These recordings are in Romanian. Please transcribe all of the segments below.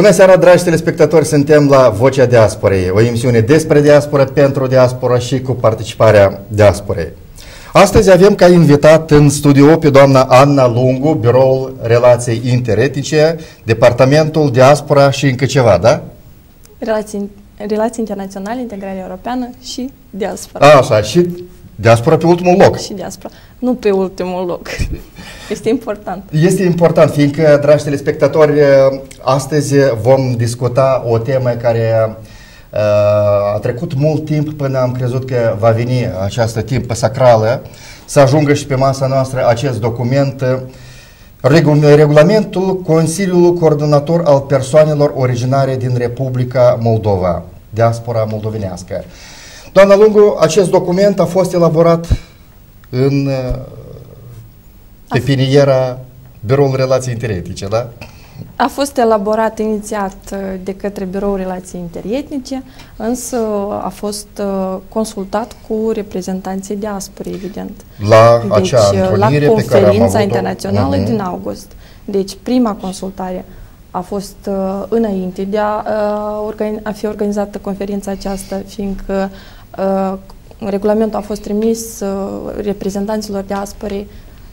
Bună seara, dragi telespectatori! Suntem la Vocea Diasporei, o emisiune despre diaspora, pentru diaspora și cu participarea diasporei. Astăzi avem ca invitat în studio pe doamna Anna Lungu, Biroul Relații Interetnice, Departamentul Diaspora și încă ceva, da? Relații, relații internaționale, integrare europeană și diaspora. A, așa, și diaspora pe ultimul loc. Și diaspora. Nu pe ultimul loc. Este important. Este important, fiindcă, dragi telespectatori, astăzi vom discuta o temă care uh, a trecut mult timp până am crezut că va veni această timp sacrală să ajungă și pe masa noastră acest document Regulamentul Consiliului Coordonator al persoanelor originare din Republica Moldova, diaspora moldovenească. Doamna Lungu, acest document a fost elaborat în pepiniera Biroul Relații Interetice, da? A fost elaborat inițiat uh, de către Biroul Relații Interetnice, însă a fost uh, consultat cu reprezentanții diasporii, evident. La deci, acea uh, întrunire la pe care am conferința avut-o? internațională Mhm. din august. Deci prima consultare a fost uh, înainte de a, uh, organi- a fi organizată conferința aceasta, fiindcă uh, regulamentul a fost trimis uh, reprezentanților diasporei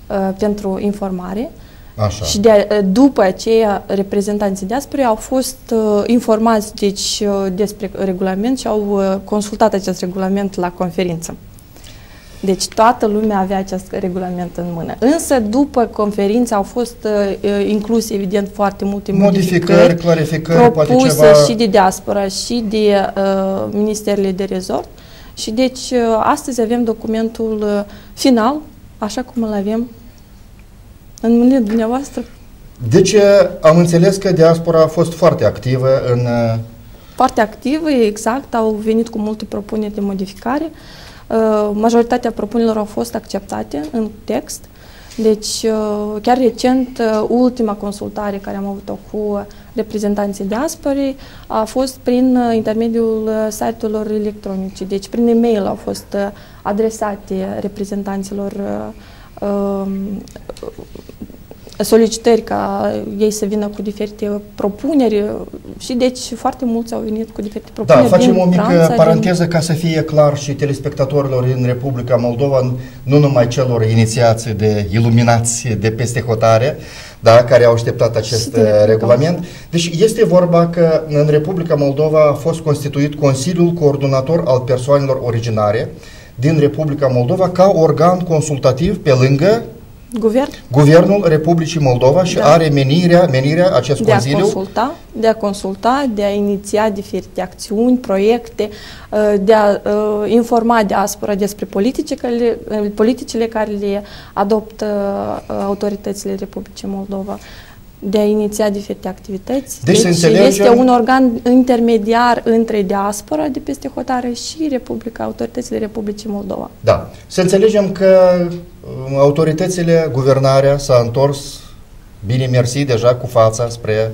uh, pentru informare. Așa. Și de, după aceea, reprezentanții diasporei au fost uh, informați deci, uh, despre regulament și au uh, consultat acest regulament la conferință. Deci toată lumea avea acest regulament în mână. Însă după conferință au fost uh, incluse evident foarte multe Modificări, modificări clarificări, poate propuse ceva... și de diaspora și de uh, ministerele de resort. Și deci uh, astăzi avem documentul uh, final, așa cum îl avem în mâinile dumneavoastră. Deci am înțeles că diaspora a fost foarte activă în... uh, Foarte activă, exact, au venit cu multe propuneri de modificare. Uh, Majoritatea propunerilor au fost acceptate în text. Deci, uh, chiar recent, uh, ultima consultare care am avut-o cu reprezentanții diasporei a fost prin uh, intermediul uh, site-urilor electronice. Deci, prin e-mail au fost uh, adresate reprezentanților uh, um, solicitări ca ei să vină cu diferite propuneri și deci foarte mulți au venit cu diferite Da, propuneri facem din o mică Franța, paranteză ca să fie clar și telespectatorilor din Republica Moldova, nu numai celor inițiați de iluminați de peste hotare, da, care au așteptat acest Și de Republica regulament. Deci este vorba că în Republica Moldova a fost constituit Consiliul Coordonator al Persoanelor Originare din Republica Moldova ca organ consultativ pe lângă din guvern Guvernul Republicii Moldova și Da. are menirea, menirea acest de a Consiliu consulta, de a consulta, de a iniția diferite acțiuni, proiecte, uh, de a uh, informa diaspora despre politice care, uh, politicile care le adoptă uh, autoritățile Republicii Moldova de a iniția diferite activități. Deci să înțelegem- este un organ intermediar între diaspora de peste hotare și Republica, autoritățile Republicii Moldova. Da. Să înțelegem că um, autoritățile, guvernarea s-a întors bine mersi deja cu fața spre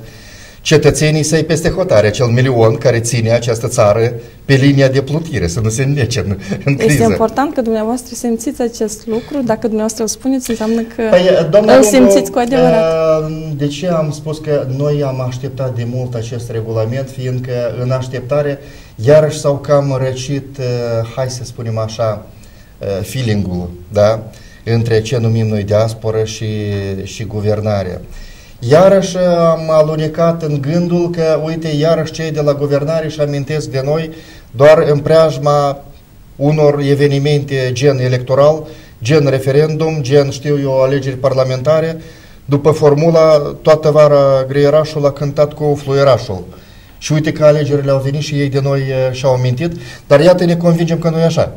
cetățenii săi peste hotare, acel milion care ține această țară pe linia de plutire, să nu se înnece în, în criză. Este important că dumneavoastră simțiți acest lucru. Dacă dumneavoastră îl spuneți, înseamnă că Păi, doamna îl Lungu, simțiți cu adevărat. uh, De ce am spus că noi am așteptat de mult acest regulament, fiindcă în așteptare iarăși s-au cam răcit, uh, hai să spunem așa, uh, feeling-ul, da? Între ce numim noi diasporă și, și guvernare. Iarăși am alunecat în gândul că, uite, iarăși cei de la guvernare își amintesc de noi doar în preajma unor evenimente gen electoral, gen referendum, gen, știu eu, alegeri parlamentare, după formula toată vara greierașul a cântat cu fluierașul. Și uite că alegerile au venit și ei de noi eh, și-au amintit, dar iată ne convingem că nu e așa.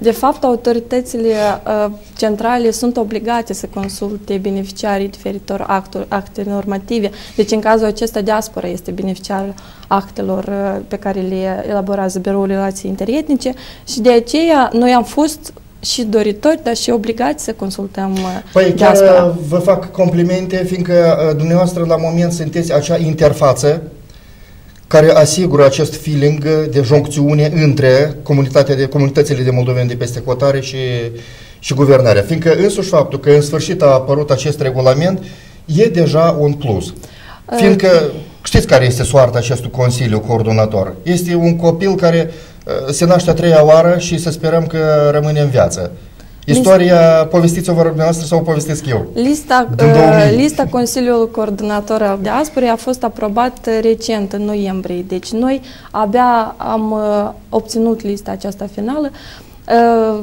De fapt, autoritățile uh, centrale sunt obligate să consulte beneficiarii diferitor actor, acte normative. Deci, în cazul acesta, diaspora este beneficiar actelor uh, pe care le elaborează Biroul Relații Interetnice și de aceea noi am fost și doritori, dar și obligați să consultăm uh, Păi chiar diaspora. uh, vă fac complimente, fiindcă uh, dumneavoastră la moment sunteți acea interfață care asigură acest feeling de joncțiune între comunitatea de, comunitățile de moldoveni de peste hotare și, și guvernarea. Fiindcă însuși faptul că în sfârșit a apărut acest regulament e deja un plus. Fiindcă Știți care este soarta acestui Consiliu Coordonator? Este un copil care uh, se naște a treia oară și să sperăm că rămâne în viață. Istoria, povestiți-o vă rog dumneavoastră sau o povestesc eu? Lista, uh, lista Consiliului Coordonator al Diasporei a fost aprobat recent, în noiembrie. Deci noi abia am uh, obținut lista aceasta finală. Uh,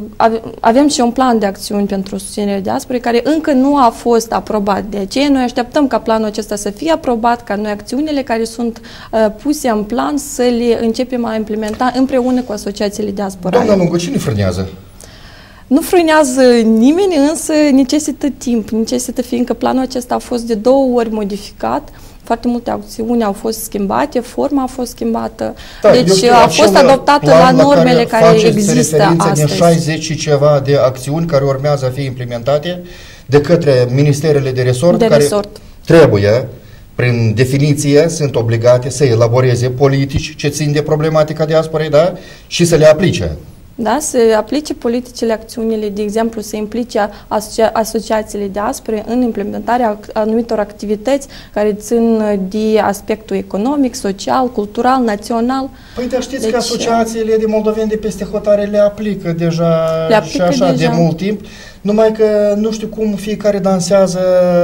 avem și un plan de acțiuni pentru susținerea diasporei care încă nu a fost aprobat. De aceea noi așteptăm ca planul acesta să fie aprobat, ca noi acțiunile care sunt uh, puse în plan să le începem a implementa împreună cu asociațiile diasporale. Doamna Lungu, cine frânează? Nu frânează nimeni, însă necesită timp, necesită fiindcă planul acesta a fost de două ori modificat, foarte multe acțiuni au fost schimbate, forma a fost schimbată, da, deci știu, a fost adoptată la normele care, care există astăzi. din 60 și ceva de acțiuni care urmează a fi implementate de către ministerele de resort, de care resort. trebuie prin definiție, sunt obligate să elaboreze politici ce țin de problematica diasporei, da? Și să le aplice. Da, să aplice politicile, acțiunile, de exemplu, să implice asocia asociațiile de aspre în implementarea anumitor activități care țin de aspectul economic, social, cultural, național. Păi, dar știți deci, că asociațiile de moldoveni de peste hotare le aplică deja le aplică și așa deja. de mult timp, numai că nu știu cum fiecare dansează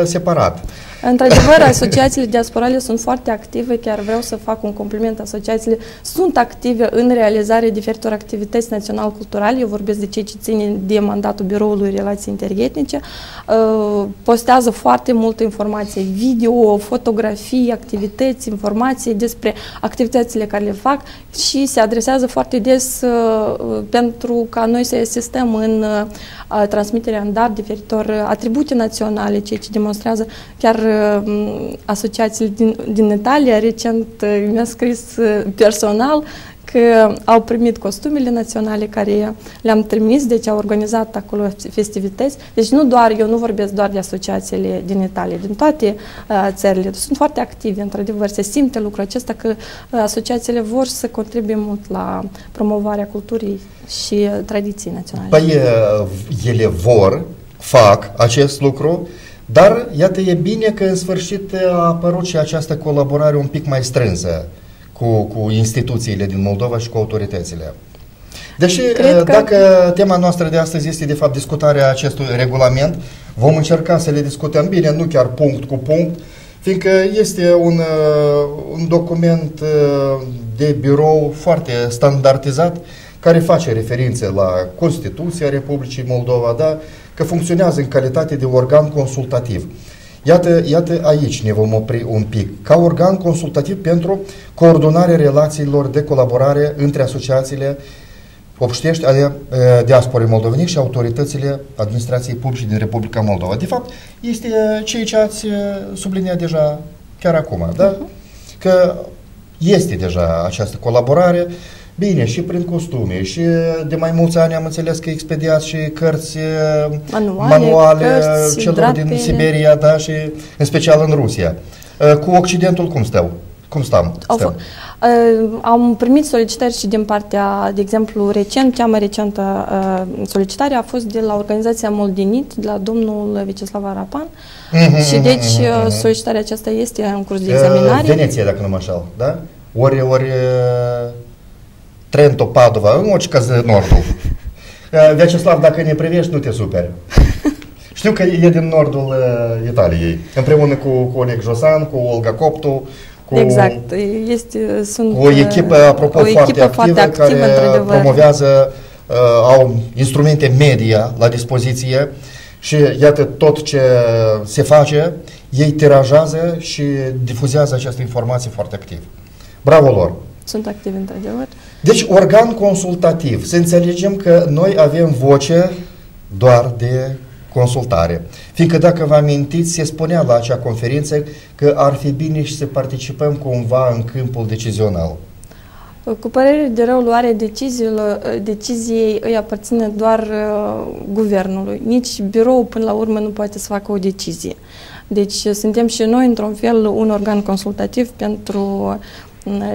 separat. Într-adevăr, asociațiile diasporale sunt foarte active, chiar vreau să fac un compliment, asociațiile sunt active în realizarea diferitor activități național-culturale, eu vorbesc de cei ce țin de mandatul Biroului Relații Interetnice, uh, postează foarte multă informație, video, fotografii, activități, informații despre activitățile care le fac și se adresează foarte des uh, pentru ca noi să asistăm în uh, transmiterea în DAB diferitor atribute naționale, ceea ce demonstrează chiar uh, asociațiile din, din Italia, recent uh, mi-a scris uh, personal că au primit costumele naționale care le-am trimis, deci au organizat acolo festivități. Deci nu doar, eu nu vorbesc doar de asociațiile din Italia, din toate uh, țările. Sunt foarte active, într-adevăr, se simte lucrul acesta că uh, asociațiile vor să contribuie mult la promovarea culturii și uh, tradiției naționale. Păi ele vor, fac acest lucru, dar, iată, e bine că în sfârșit a apărut și această colaborare un pic mai strânsă cu, cu instituțiile din Moldova și cu autoritățile. Deși, Cred că... dacă tema noastră de astăzi este, de fapt, discutarea acestui regulament, vom încerca să le discutăm bine, nu chiar punct cu punct, fiindcă este un, un document de birou foarte standardizat, care face referințe la Constituția Republicii Moldova, da? că funcționează în calitate de organ consultativ. Iată, iată aici ne vom opri un pic. Ca organ consultativ pentru coordonarea relațiilor de colaborare între asociațiile obștești ale diasporei moldoveni și autoritățile administrației publice din Republica Moldova. De fapt, este ceea ce ați subliniat deja chiar acum, da? Mhm. Că este deja această colaborare, Bine, și prin costume, și de mai mulți ani am înțeles că expediați și cărți manuale, manuale cărți, celor drapele. din Siberia, da, și în special în Rusia. Cu Occidentul cum stau? Cum stăm? stăm? Uh, am primit solicitări și din partea, de exemplu, recent, cea mai recentă uh, solicitare a fost de la organizația Moldinit, de la domnul Vyacheslav Arapan. Mm-hmm, și deci mm-hmm. solicitarea aceasta este în curs de examinare. Veneția, dacă nu mă așa, da? Ori, ori Trento, Padova, în orice caz nordul. Vyacheslav, dacă ne privești, nu te superi. Știu că e din nordul uh, Italiei, împreună cu, cu Oleg Josan, cu Olga Coptu, cu, exact. Este, sunt, cu o echipă, apropo, o foarte, echipă activă, foarte activă, care promovează, uh, au instrumente media la dispoziție și iată tot ce se face, ei tirajează și difuzează această informație foarte activ. Bravo lor! Sunt activi, într-adevăr. Deci, organ consultativ. Să înțelegem că noi avem voce doar de consultare. Fiindcă dacă vă amintiți, se spunea la acea conferință că ar fi bine și să participăm cumva în câmpul decizional. Cu părere de rău, luarea deciziei îi aparține doar uh, guvernului. Nici birou până la urmă nu poate să facă o decizie. Deci suntem și noi, într-un fel, un organ consultativ pentru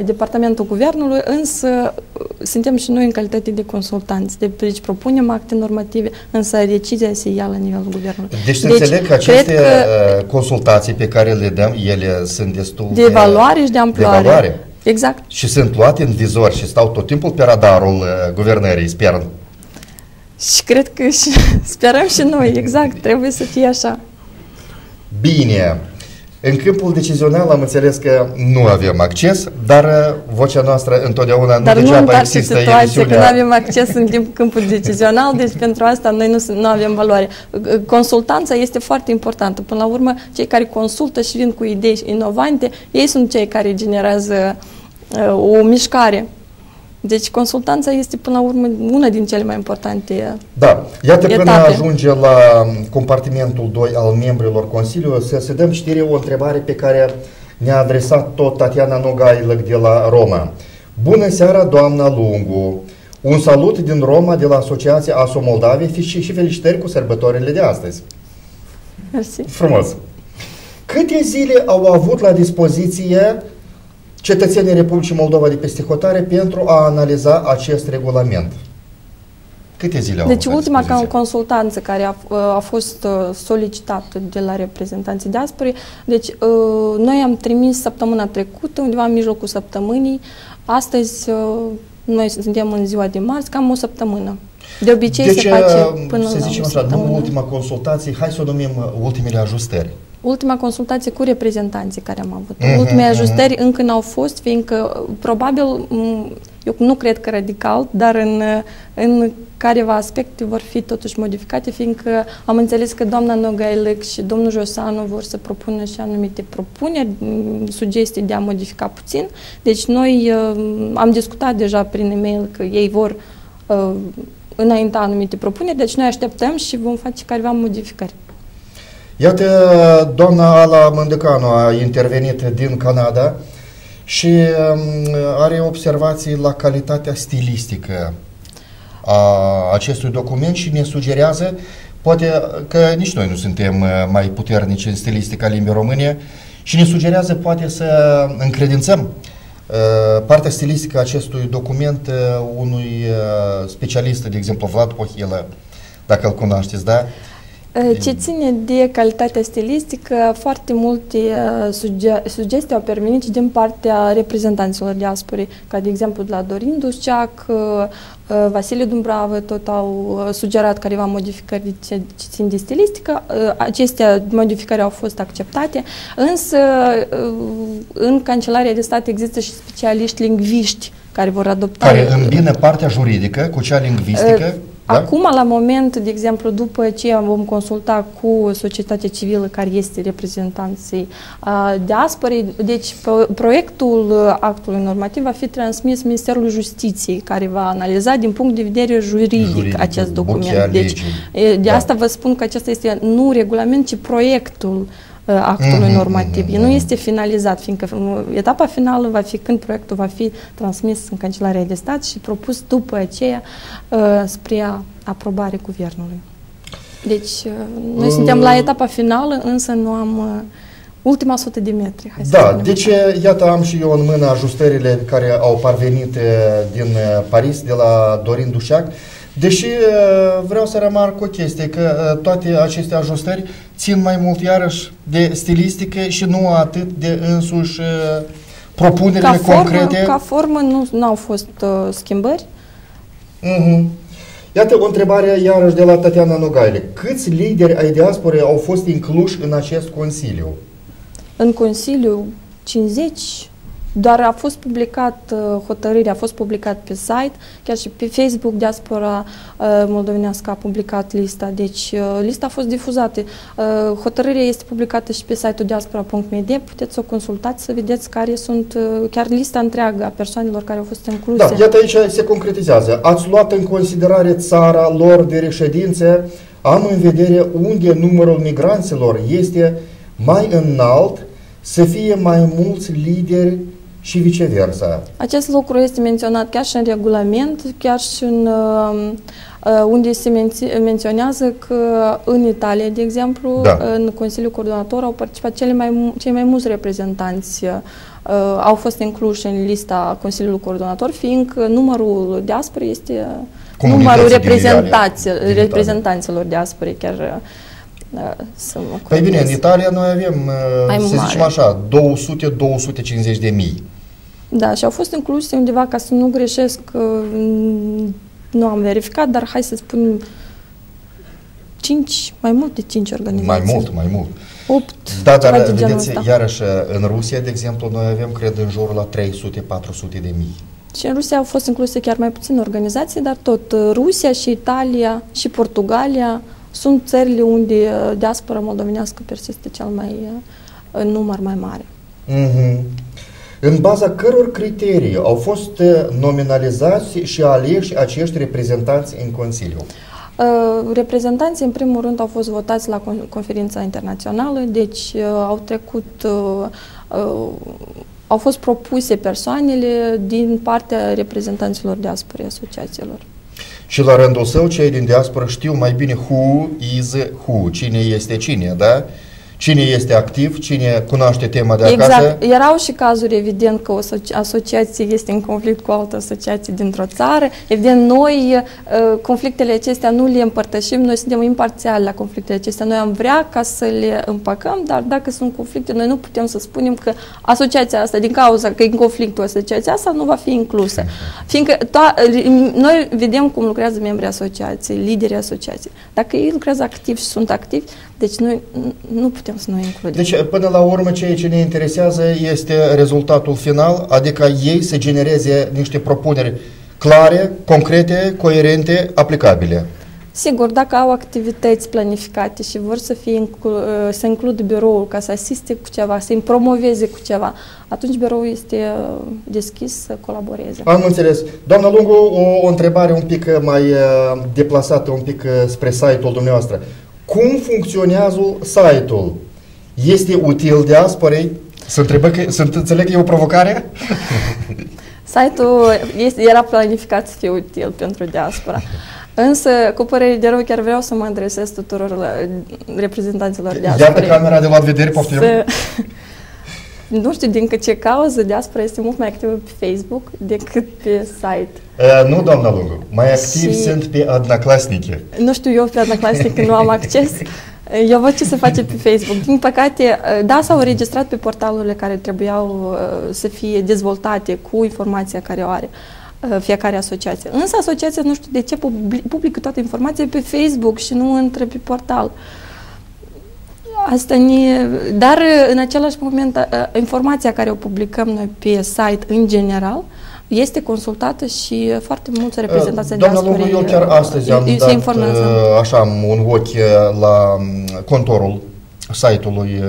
Departamentul Guvernului, însă suntem și noi în calitate de consultanți, deci propunem acte normative, însă decizia se ia la nivelul guvernului. Deci să deci, înțeleg că aceste că uh, consultații pe care le dăm, ele sunt destul de... De evaluare și de amploare. De evaluare. Exact. Și sunt luate în vizor și stau tot timpul pe radarul uh, guvernării, sper. Și cred că și, sperăm și noi, exact, trebuie să fie așa. Bine. În câmpul decizional am înțeles că nu avem acces, dar uh, vocea noastră întotdeauna dar nu degeaba nu există situație emisiunea. că nu avem acces în timp, câmpul decizional, deci pentru asta noi nu, nu avem valoare. Consultanța este foarte importantă. Până la urmă, cei care consultă și vin cu idei inovante, ei sunt cei care generează uh, o mișcare deci consultanța este până la urmă una din cele mai importante Da, iată etape. până ajunge la compartimentul 2 al membrilor Consiliului să se dăm citire o întrebare pe care ne-a adresat tot Tatiana Nogailăc de la Roma. Bună seara, doamna Lungu! Un salut din Roma de la Asociația ASO Moldavie și, și felicitări cu sărbătorile de astăzi. Mersi. Frumos! Câte zile au avut la dispoziție cetățenii Republicii Moldova de peste hotare pentru a analiza acest regulament. Câte zile au Deci ultima consultanță care a, a fost uh, solicitată de la reprezentanții diasporii, deci uh, noi am trimis săptămâna trecută, undeva în mijlocul săptămânii, astăzi uh, noi suntem în ziua de marți, cam o săptămână. De obicei deci, se face până să zicem la așa, nu ultima consultație, hai să o numim ultimele ajustări ultima consultație cu reprezentanții care am avut. Uh-huh, Ultimele mhm. ajustări uh-huh. încă n-au fost, fiindcă probabil, eu nu cred că radical, dar în, în careva aspecte vor fi totuși modificate, fiindcă am înțeles că doamna Nogailec și domnul Josanu vor să propună și anumite propuneri, sugestii de a modifica puțin. Deci noi uh, am discutat deja prin e-mail că ei vor uh, înainta anumite propuneri, deci noi așteptăm și vom face careva modificări. Iată, doamna Ala Mândăcanu a intervenit din Canada și um, are observații la calitatea stilistică a acestui document și ne sugerează, poate că nici noi nu suntem uh, mai puternici în stilistica limbii române, și ne sugerează poate să încredințăm uh, partea stilistică a acestui document uh, unui specialist, de exemplu Vlad Pohilă, dacă îl cunoașteți, da? Ce ține de calitatea stilistică, foarte multe suge sugestii au pervenit din partea reprezentanților diasporii, ca de exemplu de la Dorin Dusceac, Vasile Dumbravă, tot au sugerat careva modificări ce țin de stilistică. Acestea modificări au fost acceptate, însă în Cancelaria de Stat există și specialiști lingviști care vor adopta... Care îmbină partea juridică cu cea lingvistică? Da? Acum, la moment, de exemplu, după ce vom consulta cu societatea civilă care este reprezentanții uh, diasporei, deci proiectul actului normativ va fi transmis Ministerului Justiției, care va analiza din punct de vedere juridic, juridic acest document. Deci, de da. asta vă spun că acesta este nu regulament, ci proiectul uh, Uh, actului mm-hmm, normativ. Mm-hmm. Nu este finalizat, fiindcă uh, etapa finală va fi când proiectul va fi transmis în Cancelaria de Stat și propus după aceea uh, spre aprobare guvernului. Deci, noi suntem la etapa finală, însă nu am ultima sută de metri. Hai da, deci iată am și eu în mână ajustările care au parvenit din Paris, de la Dorin Dușac. Deși uh, vreau să remarc o chestie, că uh, toate aceste ajustări țin mai mult iarăși de stilistică și nu atât de însuși uh, propunerile ca formă, concrete. Ca formă nu au fost uh, schimbări. Uh-huh. Iată o întrebare iarăși de la Tatiana Nogaile. Câți lideri ai diasporei au fost incluși în acest Consiliu? În Consiliu 50 doar a fost publicat, uh, hotărârea a fost publicat pe site, chiar și pe Facebook Diaspora uh, Moldovenească a publicat lista, deci uh, lista a fost difuzată. Hotărârea este publicată și pe site-ul diaspora.md, puteți să o consultați să vedeți care sunt chiar lista întreagă a persoanelor care au fost incluse. Da, iată aici se concretizează. Ați luat în considerare țara lor de reședințe, am în vedere unde numărul migranților este mai înalt, să fie mai mulți lideri și viceversa. Acest lucru este menționat chiar și în regulament, chiar și în uh, uh unde se menț- menționează că în Italia, de exemplu, da. în Consiliul Coordonator au participat cele mai, cei mai mulți reprezentanți uh, uh, au fost incluși în lista Consiliului Coordonator, fiindcă numărul diasporei este numărul reprezentanților diasporei chiar da, să mă Păi bine, în Italia noi avem, Mai să mare. zicem așa, 200-250 de mii. Da, și au fost incluse undeva, ca să nu greșesc, nu am verificat, dar hai să spunem 5, mai mult de 5 organizații. Mai mult, mai mult. 8, da, dar vedeți, iarăși, în Rusia, de exemplu, noi avem, cred, în jurul la 300-400 de mii. Și în Rusia au fost incluse chiar mai puține organizații, dar tot uh, Rusia și Italia și Portugalia sunt țările unde uh, diaspora moldovenească persistă cel mai uh, în număr mai mare. Mm-hmm. În baza căror criterii au fost nominalizați și aleși acești reprezentanți în Consiliu? Uh, reprezentanții, în primul rând, au fost votați la conferința internațională, deci uh, au trecut, uh, uh, au fost propuse persoanele din partea reprezentanților diasporei asociațiilor. Și la rândul său, cei din diaspora știu mai bine who is who, cine este cine, da? Cine este activ, cine cunoaște tema de acasă. Exact. Erau și cazuri, evident, că o asociație este în conflict cu o altă asociație dintr-o țară. Evident, noi uh, conflictele acestea nu le împărtășim, noi suntem imparțiali la conflictele acestea. Noi am vrea ca să le împăcăm, dar dacă sunt conflicte, noi nu putem să spunem că asociația asta, din cauza că e în conflict cu asociația asta, nu va fi inclusă. Fiindcă noi vedem cum lucrează membrii asociației, liderii asociației. Dacă ei lucrează activ și sunt activi, deci noi nu putem să nu includem. Deci până la urmă ceea ce ne interesează este rezultatul final, adică ei să genereze niște propuneri clare, concrete, coerente, aplicabile. Sigur, dacă au activități planificate și vor să, fie inclu, ă, să includă biroul ca să asiste cu ceva, să-i promoveze cu ceva, atunci biroul este ă, deschis să colaboreze. Am înțeles. Doamna Lungu, o, o întrebare un pic mai ă, deplasată, un pic spre site-ul dumneavoastră. Cum funcționează site-ul? Este util diasporei? Să întrebă că, să înțeleg că e o provocare? Site-ul este, era planificat să fie util pentru diaspora. Însă, cu părere de rău, chiar vreau să mă adresez tuturor la, reprezentanților diasporei. Iată camera de luat vedere, poftim. Să, nu știu din ce cauză, diaspora este mult mai activă pe Facebook decât pe site. Uh, nu, doamna Lungu, mai activ și... sunt pe Adnaclasnice. Nu știu eu pe Adnaclasnice, nu am acces. Eu văd ce se face pe Facebook. Din păcate, da, s-au înregistrat pe portalurile care trebuiau să fie dezvoltate cu informația care o are fiecare asociație. Însă asociația, nu știu de ce, publică toată informația pe Facebook și nu intră pe portal. Asta ne... Dar în același moment, informația care o publicăm noi pe site în general, este consultată și foarte mulți reprezentanți de Doamna Lungu, eu chiar astăzi am dat așa un ochi la contorul site-ului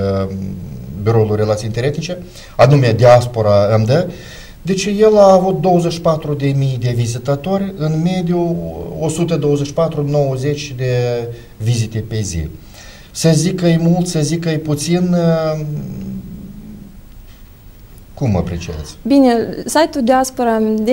Biroului Relații Interetice, anume Diaspora MD, deci el a avut 24.000 de vizitatori, în mediu 124-90 de vizite pe zi. Să zic că e mult, să zic că e puțin, cum mă apreciați? Bine, site-ul Diaspora MD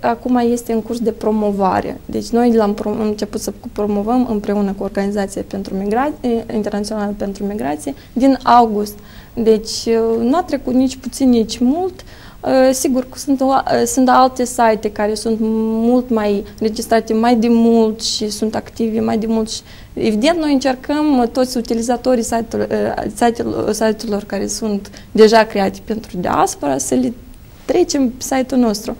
acum este în curs de promovare. Deci noi l-am început să promovăm împreună cu Organizația pentru Migrație, Internațională pentru Migrație din august. Deci nu a trecut nici puțin, nici mult. Uh, Uh, sigur că sunt, uh, sunt alte site care sunt mult mai registrate mai de mult și sunt active mai de mult și evident noi încercăm toți utilizatorii site-urilor, uh, site-urilor care sunt deja create pentru diaspora să le trecem pe site-ul nostru.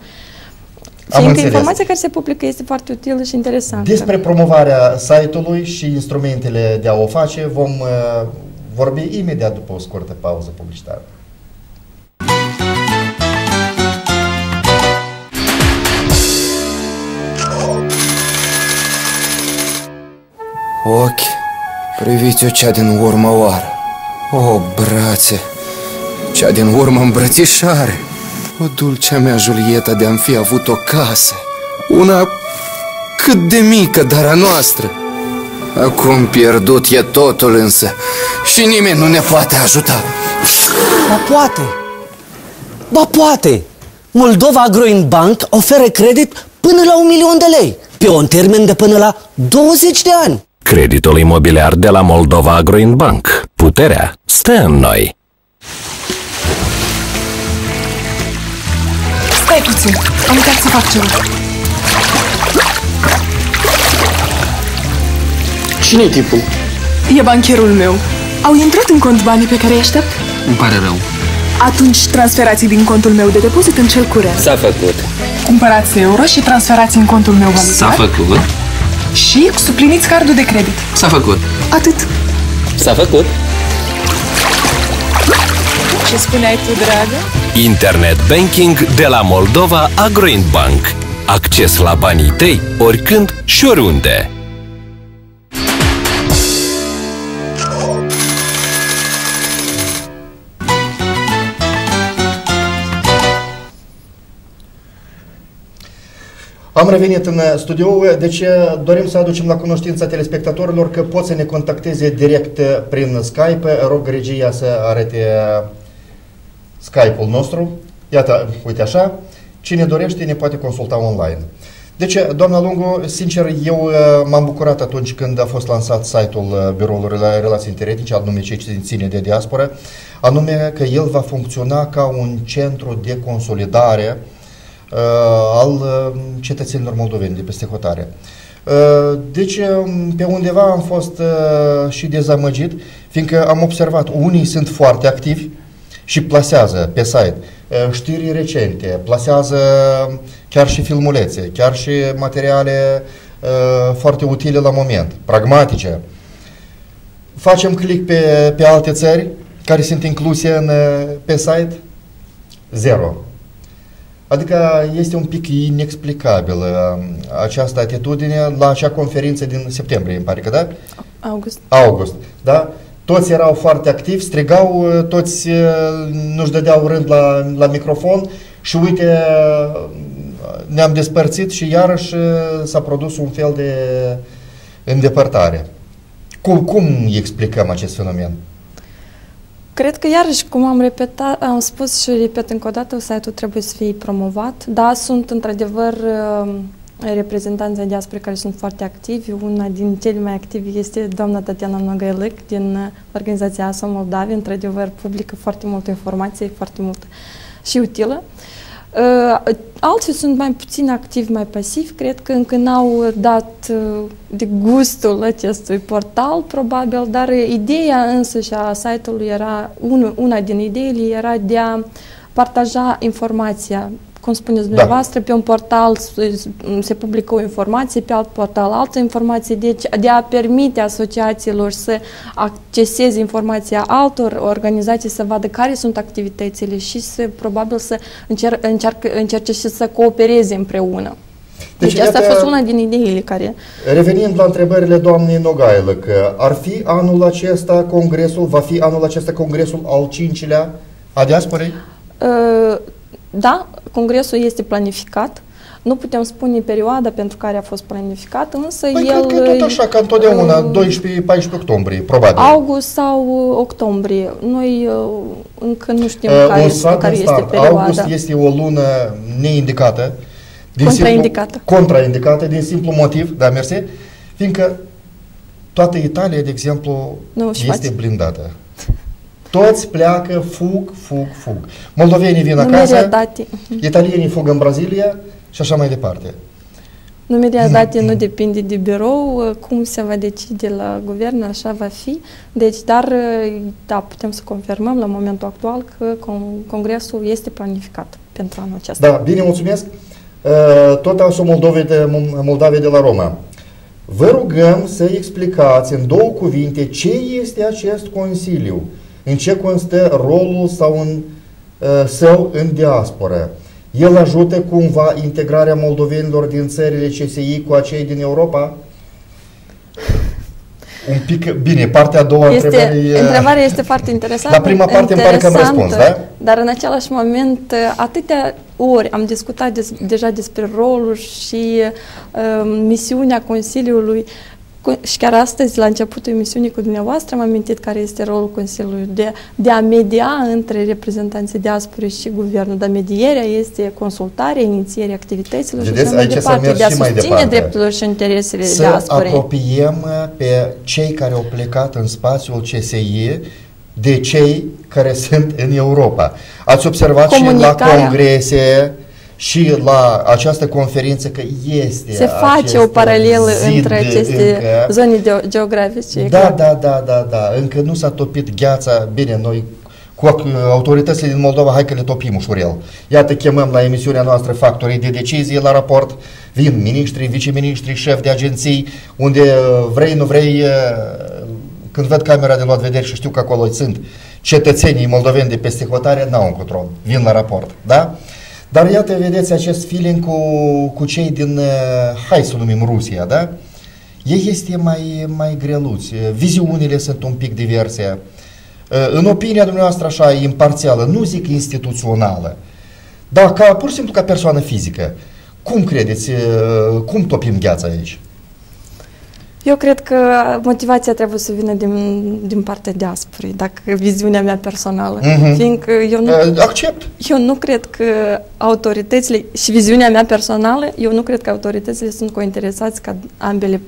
Fiindcă informația care se publică este foarte utilă și interesantă. Despre promovarea site-ului și instrumentele de a o face vom uh, vorbi imediat după o scurtă pauză publicitară. Ochi, priviți-o cea din urmă oară. O, brațe, cea din urmă îmbrățișare. O dulcea mea Julieta de-am fi avut o casă. Una cât de mică, dar a noastră. Acum pierdut e totul însă și nimeni nu ne poate ajuta. Ba poate, ba poate. Moldova Growing Bank oferă credit până la un milion de lei, pe un termen de până la 20 de ani. Creditul imobiliar de la Moldova Agroin Bank. Puterea stă în noi. Stai puțin, am uitat să fac ceva. Cine e tipul? E bancherul meu. Au intrat în cont banii pe care îi aștept? Îmi pare rău. Atunci transferați din contul meu de depozit în cel curent. S-a făcut. Cumpărați euro și transferați în contul meu valutar. S-a făcut. Și supliniți cardul de credit. S-a făcut. Atât. S-a făcut. Ce spuneai tu, dragă? Internet banking de la Moldova Agroint Bank. Acces la banii tăi oricând și oriunde. Am revenit în studio, deci dorim să aducem la cunoștința telespectatorilor că pot să ne contacteze direct prin Skype. Rog regia să arate Skype-ul nostru. Iată, uite așa, cine dorește ne poate consulta online. Deci, doamna Lungu, sincer, eu m-am bucurat atunci când a fost lansat site-ul Biroului Relații Interetice, anume ce ține de diasporă, anume că el va funcționa ca un centru de consolidare uh, al uh, cetățenilor moldoveni de peste hotare. Uh, deci, um, pe undeva am fost uh, și dezamăgit, fiindcă am observat, unii sunt foarte activi și plasează pe site uh, știri recente, plasează chiar și filmulețe, chiar și materiale uh, foarte utile la moment, pragmatice. Facem click pe, pe alte țări care sunt incluse în, uh, pe site, zero. Adică este un pic inexplicabilă această atitudine la acea conferință din septembrie, îmi pare că da? August. August, da? Toți erau foarte activi, strigau, toți nu-și dădeau rând la, la microfon și uite, ne-am despărțit și iarăși s-a produs un fel de îndepărtare. Cum, cum explicăm acest fenomen? Cred că iarăși, cum am repetat, am spus și repet încă o dată, site-ul trebuie să fie promovat. Da, sunt într-adevăr reprezentanții diaspore care sunt foarte activi. Una din cele mai activi este doamna Tatiana Nogăielăc din organizația ASO Moldavia. Într-adevăr, publică foarte multă informație, foarte multă și utilă. Uh, alții sunt mai puțin activi, mai pasivi, cred că încă n-au dat uh, de gustul acestui portal, probabil, dar ideea însă și a site-ului era, una din ideile era de a partaja informația cum spuneți da. dumneavoastră, da. pe un portal se publică o informație, pe alt portal altă informație, deci de a permite asociațiilor să acceseze informația altor organizații, să vadă care sunt activitățile și să probabil să încer, încearcă, încerce și să coopereze împreună. Deci, deci asta a fost una din ideile care... Revenind la întrebările doamnei Nogailă, că ar fi anul acesta congresul, va fi anul acesta congresul al cincilea a diasporei? Uh, da, congresul este planificat. Nu putem spune perioada pentru care a fost planificat, însă păi el... cred că tot așa, ca întotdeauna, uh, 12-14 octombrie, probabil. August sau octombrie. Noi uh, încă nu știm uh, care, este, care este perioada. August este o lună neindicată. Din contraindicată. Simplu, contraindicată, din simplu motiv, da, mersi, fiindcă toată Italia, de exemplu, nu, este faci. blindată. Toți pleacă, fug, fug, fug. Moldovenii vin acasă, date. italienii fug în Brazilia și așa mai departe. Numirea date nu depinde de birou, cum se va decide la guvern, așa va fi. Deci, dar, da, putem să confirmăm la momentul actual că congresul este planificat pentru anul acesta. Da, bine, mulțumesc. Uh, tot asul Moldovei de, Moldavia de la Roma. Vă rugăm să explicați în două cuvinte ce este acest Consiliu în ce constă rolul sau în, uh, său în diaspora. El ajută cumva integrarea moldovenilor din țările CSI cu acei din Europa? Un pic, bine, partea a doua este, întrebare Întrebarea este foarte interesantă. La prima parte îmi pare că am răspuns, da? Dar în același moment, atâtea ori am discutat des, deja despre rolul și uh, misiunea Consiliului și chiar astăzi, la începutul emisiunii cu dumneavoastră, am amintit care este rolul Consiliului de, de a media între reprezentanții diaspore și guvernul. Dar medierea este consultarea, inițierea activităților Vedeți, și așa mai departe, de a susține drepturile și interesele să diasporei. Să apropiem pe cei care au plecat în spațiul CSI de cei care sunt în Europa. Ați observat și la congrese și la această conferință că este Se face acest o paralelă zid între aceste încă. zone ge- geografice. Da, clar. da, da, da, da. Încă nu s-a topit gheața. Bine, noi cu ac- autoritățile din Moldova, hai că le topim ușurel. Iată, chemăm la emisiunea noastră factorii de decizie la raport. Vin miniștri, viceministri, șefi de agenții, unde uh, vrei, nu vrei, uh, când văd camera de luat vedere și știu că acolo sunt cetățenii moldoveni de peste hotare, n-au un control. Vin la raport, da? Dar iată, vedeți acest feeling cu, cu cei din, uh, hai să o numim Rusia, da? Ei este mai, mai greluți, viziunile sunt un pic diverse. În opinia dumneavoastră așa imparțială, nu zic instituțională, dar ca, pur și simplu ca persoană fizică, cum credeți, cum topim gheața aici? Eu cred că motivația trebuie să vină din, din partea diasporii, dacă viziunea mea personală. Mhm. Fiindcă eu nu, Accept. eu nu cred că autoritățile, și viziunea mea personală, eu nu cred că autoritățile sunt cointeresați ca ambele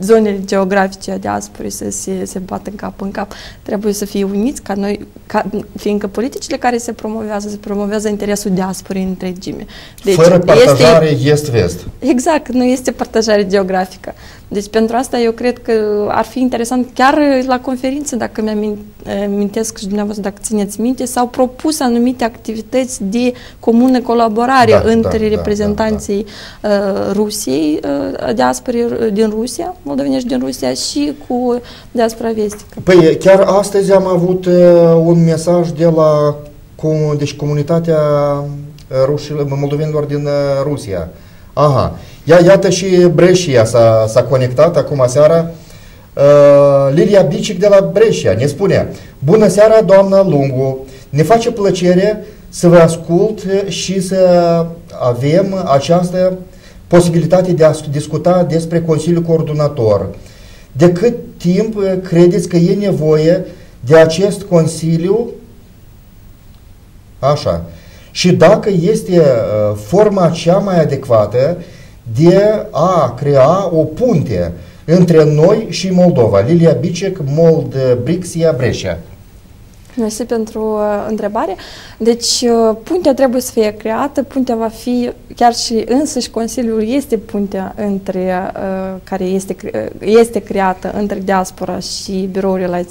zonele geografice a diasporii să se, se bată în cap în cap. Trebuie să fie uniți ca noi, ca, fiindcă politicile care se promovează, se promovează interesul diasporii în întregime. Deci Fără partajare este, est-vest. Exact, nu este partajare geografică. Deci pentru asta eu cred că ar fi interesant chiar la conferință, dacă mi-amintesc și dumneavoastră, dacă țineți minte, s-au propus anumite activități de comună colaborare Da, între da, da, reprezentanții uh, Rusiei, uh, diasporii din Rusia, moldovenești din Rusia și cu diaspora vestică. Păi chiar astăzi am avut uh, un mesaj de la cum, deci comunitatea rușilor, moldovenilor din uh, Rusia. Aha. Ia, iată și Breșia s-a, s-a conectat acum seara. Uh, Lilia Bicic de la Breșia ne spune Bună seara, doamna Lungu! Ne face plăcere să vă ascult și să avem această posibilitate de a discuta despre Consiliul Coordonator. De cât timp credeți că e nevoie de acest Consiliu? Așa. Și dacă este uh, forma cea mai adecvată de a crea o punte între noi și Moldova. Lilia Bicec, Mold Brixia, Breșia. Mersi pentru uh, întrebare. Deci, uh, puntea trebuie să fie creată, puntea va fi, chiar și însăși Consiliul este puntea între, uh, care este, cre- este creată între diaspora și biroul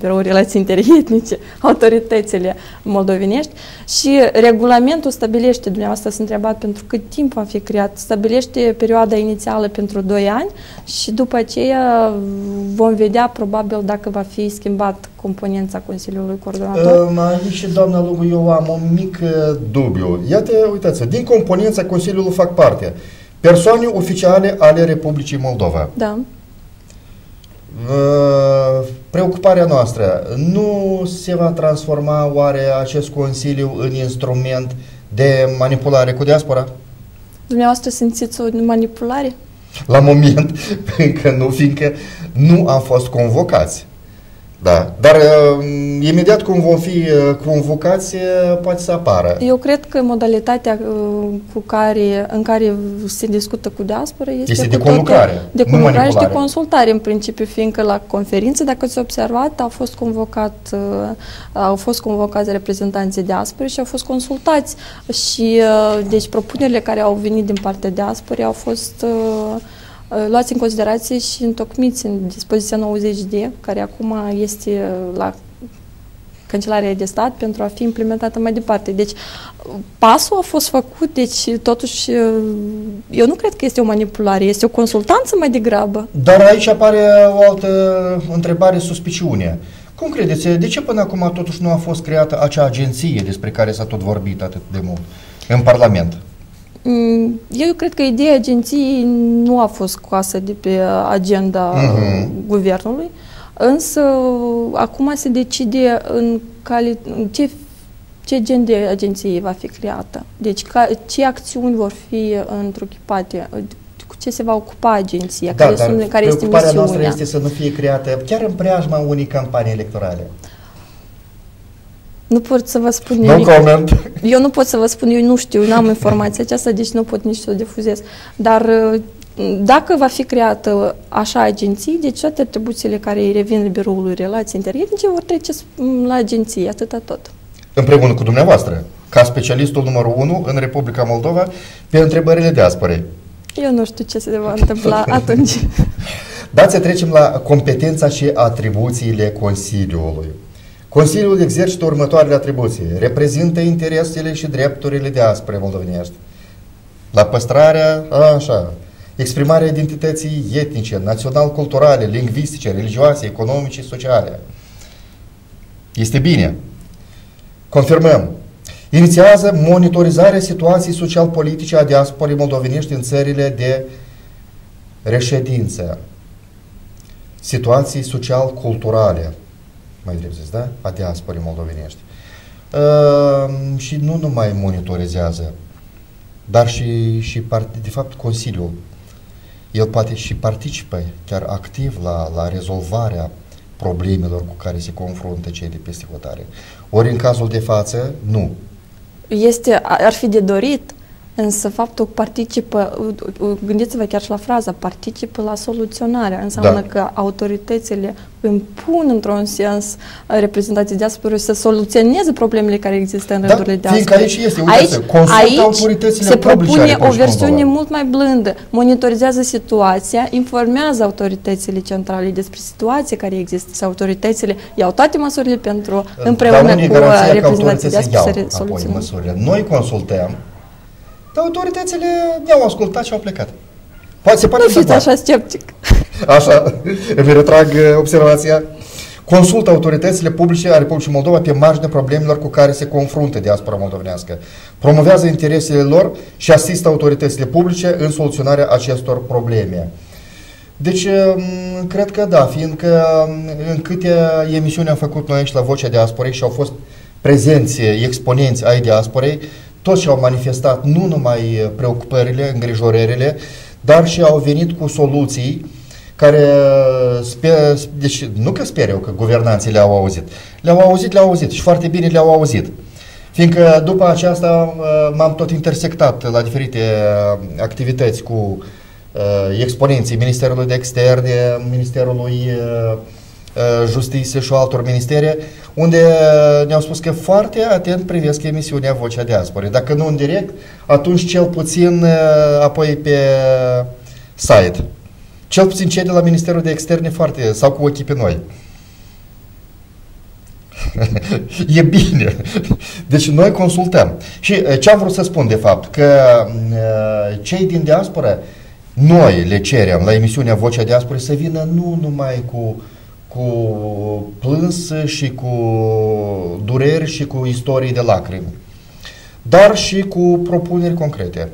relații Biroul Relații Interetnice, autoritățile moldovenești și regulamentul stabilește, dumneavoastră s-a întrebat pentru cât timp va fi creat, stabilește perioada inițială pentru 2 ani și după aceea vom vedea probabil dacă va fi schimbat componența Consiliului Coordonator. Uh, aici, doamna Lugu, eu am un mic uh, dubiu. Iată, uitați din componența Consiliului fac parte persoane oficiale ale Republicii Moldova. Da. Uh, preocuparea noastră, nu se va transforma oare acest Consiliu în instrument de manipulare cu diaspora? Dumneavoastră simțiți o manipulare? La moment, încă nu, fiindcă nu am fost convocați. Da, dar uh, imediat cum vom fi uh, convocați, uh, poate să apară. Eu cred că modalitatea uh, cu care, în care se discută cu diaspora este, Este de cu totul- conlucrare, de nu conlucrare și de manipulare. consultare în principiu, fiindcă la conferință, dacă ați observat, au fost convocat, uh, au fost convocați reprezentanții diasporii și au fost consultați și uh, deci propunerile care au venit din partea diasporii au fost uh, uh, luați în considerație și întocmiți în dispoziția 90D, care acum este uh, la Cancelaria de Stat pentru a fi implementată mai departe. Deci pasul a fost făcut, deci totuși eu nu cred că este o manipulare, este o consultanță mai degrabă. Dar aici apare o altă întrebare, suspiciune. Cum credeți, de ce până acum totuși nu a fost creată acea agenție despre care s-a tot vorbit atât de mult în Parlament? Mm, Eu cred că ideea agenției nu a fost scoasă de pe agenda Mhm. guvernului, însă acum se decide în cali- în ce, ce gen de agenție va fi creată. Deci ca, ce acțiuni vor fi întruchipate, cu ce se va ocupa agenția, Da, care, dar sunt, care este preocuparea misiunea. noastră este să nu fie creată chiar în preajma unei campanii electorale. Nu pot să vă spun No nimic. comment. Eu nu pot să vă spun, eu nu știu, nu am informația aceasta, deci nu pot nici să o difuzez. Dar uh, dacă va fi creată așa agenții, deci toate atribuțiile care îi revin biroului relații interetnice vor trece s- la agenție, atâta tot. Împreună cu dumneavoastră, ca specialistul numărul 1 în Republica Moldova pe întrebările diasporei. Eu nu știu ce se va întâmpla atunci. Dați să trecem la competența și atribuțiile Consiliului. Consiliul exercită următoarele atribuții. Reprezintă interesele și drepturile diasporei moldovenești. La păstrarea, așa, exprimarea identității etnice, național-culturale, lingvistice, religioase, economice și sociale. Este bine. Confirmăm. Inițiază monitorizarea situației social-politice a diasporii moldovenești în țările de reședință. Situații social-culturale, mai drept zis, da? A diasporii moldovenești. Uh, și nu numai monitorizează, dar și, și de fapt Consiliul. El poate și participă chiar activ la, la rezolvarea problemelor cu care se confruntă cei de peste hotare. Ori în cazul de față, nu. Este, ar fi de dorit Însă faptul că participă, gândiți-vă chiar și la fraza, participă la soluționare, înseamnă da. că autoritățile impun într-un sens reprezentații diasporului să soluționeze problemele care există în da, rândurile diasporului. aici este, uite, aici, aici autoritățile se propune o versiune mult mai blândă, monitorizează situația, informează autoritățile centrale despre situația care există, sau autoritățile iau toate măsurile pentru împreună cu reprezentații diasporului să soluționeze. Noi consultăm dar autoritățile ne-au ascultat și au plecat. Poate se pare nu fiți așa sceptic. Așa, îmi retrag uh, observația. Consultă autoritățile publice a Republicii Moldova pe marginea problemelor cu care se confruntă diaspora moldovenească. Promovează interesele lor și asistă autoritățile publice în soluționarea acestor probleme. Deci, um, cred că da, fiindcă um, în câte emisiuni am făcut noi aici la Vocea Diasporei și au fost prezenți exponenți ai diasporei, toți și-au manifestat nu numai uh, preocupările, îngrijorările, dar și au venit cu soluții care uh, sper, deci nu că sper eu că guvernanții le-au auzit, le-au auzit, le-au auzit și foarte bine le-au auzit. Fiindcă după aceasta uh, m-am tot intersectat la diferite activități cu exponenții Ministerului de Externe, Ministerului Justiție și altor ministere, unde uh, ne-au spus că foarte atent privesc emisiunea Vocea Diasporei. Dacă nu în direct, atunci cel puțin uh, apoi pe site. Cel puțin cei de la Ministerul de Externe foarte, sau cu ochii pe noi. e bine. Deci noi consultăm. Și uh, ce am vrut să spun de fapt? Că cei din diaspora, noi le cerem la emisiunea Vocea Diasporei să vină nu numai cu uh, cu plâns și cu dureri și cu istorii de lacrimi, dar și cu propuneri concrete.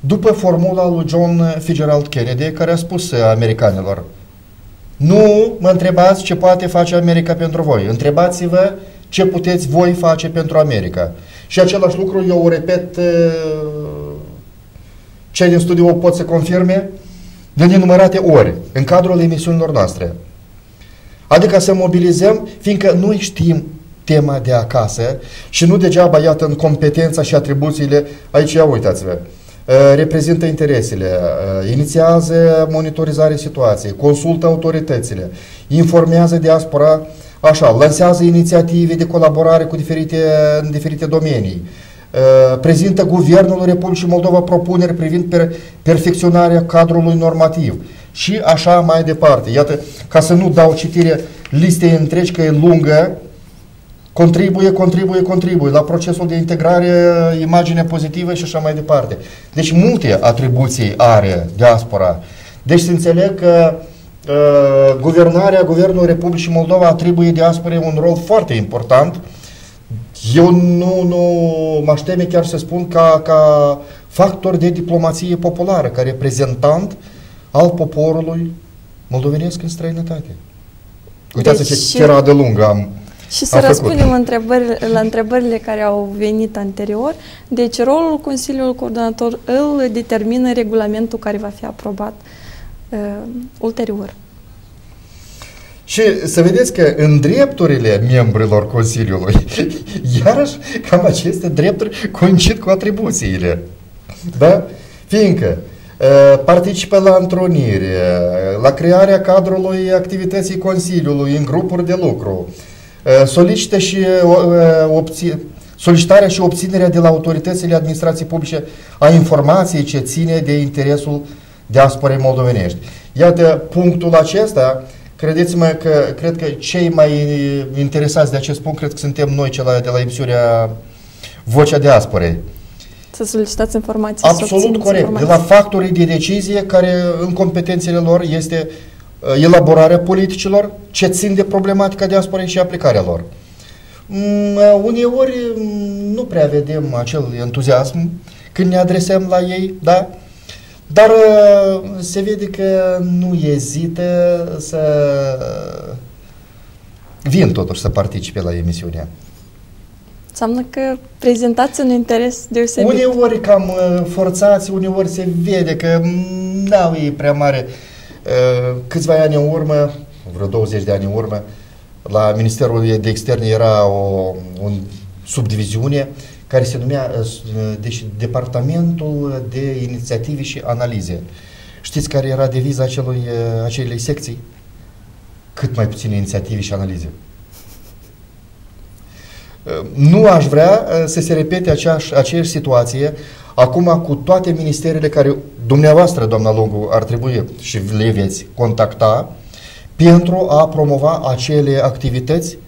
După formula lui John Fitzgerald Kennedy, care a spus americanilor, nu mă întrebați ce poate face America pentru voi, întrebați-vă ce puteți voi face pentru America. Și același lucru eu o repet, cei din studiu o pot să confirme, de nenumărate ori, în cadrul emisiunilor noastre. Adică să mobilizăm, fiindcă noi știm tema de acasă și nu degeaba, iată, în competența și atribuțiile, aici, ia uitați-vă, uh, reprezintă interesele, uh, inițiază monitorizarea situației, consultă autoritățile, informează diaspora, așa, lansează inițiative de colaborare cu diferite, în diferite domenii, uh, prezintă Guvernul Republicii Moldova propuneri privind per, perfecționarea cadrului normativ, și așa mai departe. Iată, ca să nu dau citire listei întregi, că e lungă, contribuie, contribuie, contribuie la procesul de integrare, imagine pozitivă și așa mai departe. Deci multe atribuții are diaspora. Deci să înțeleg că uh, guvernarea, Guvernul Republicii Moldova atribuie diasporei un rol foarte important. Eu nu, nu mă teme chiar să spun ca, ca factor de diplomație populară, ca reprezentant uh, al poporului moldovenesc în străinătate. Uitați deci, ce, ce radă lungă am și să răspundem întrebări, la întrebările care au venit anterior. Deci rolul Consiliului Coordonator îl determină regulamentul care va fi aprobat uh, ulterior. Și să vedeți că în drepturile membrilor Consiliului, iarăși cam aceste drepturi coincid cu atribuțiile. Da? Fiindcă Eh, participă la întrunire, la crearea cadrului activității Consiliului în grupuri de lucru, eh, solicită și eh, obține solicitarea și obținerea de la autoritățile administrației publice a informației ce ține de interesul diasporei moldovenești. Iată, punctul acesta, credeți-mă că cred că cei mai interesați de acest punct, cred că suntem noi cei de la emisiunea Vocea Diasporei. Să solicitați informații. să Absolut obțineți corect. De informații. la factorii de decizie care în competențele lor este uh, elaborarea politicilor ce țin de problematica diasporei și aplicarea lor. Mm, uh, Uneori mm, nu prea vedem acel entuziasm când ne adresăm la ei, da? Dar uh, se vede că nu ezită să vin totuși să participe la emisiunea. Înseamnă că prezentați un interes deosebit. Uneori cam uh, forțați, uneori se vede că mm, n-au ei prea mare. Uh, Câțiva ani în urmă, vreo 20 de ani în urmă, la Ministerul de Externe era o un subdiviziune care se numea uh, s- uh, deci, Departamentul de Inițiative și Analize. Știți care era deviza acelui, uh, acelei secții? Cât mai puține inițiative și analize. Nu aș vrea uh, să se repete aceeași, aceeași situație acum cu toate ministerele care dumneavoastră, doamna Lungu, ar trebui și le veți contacta pentru a promova acele activități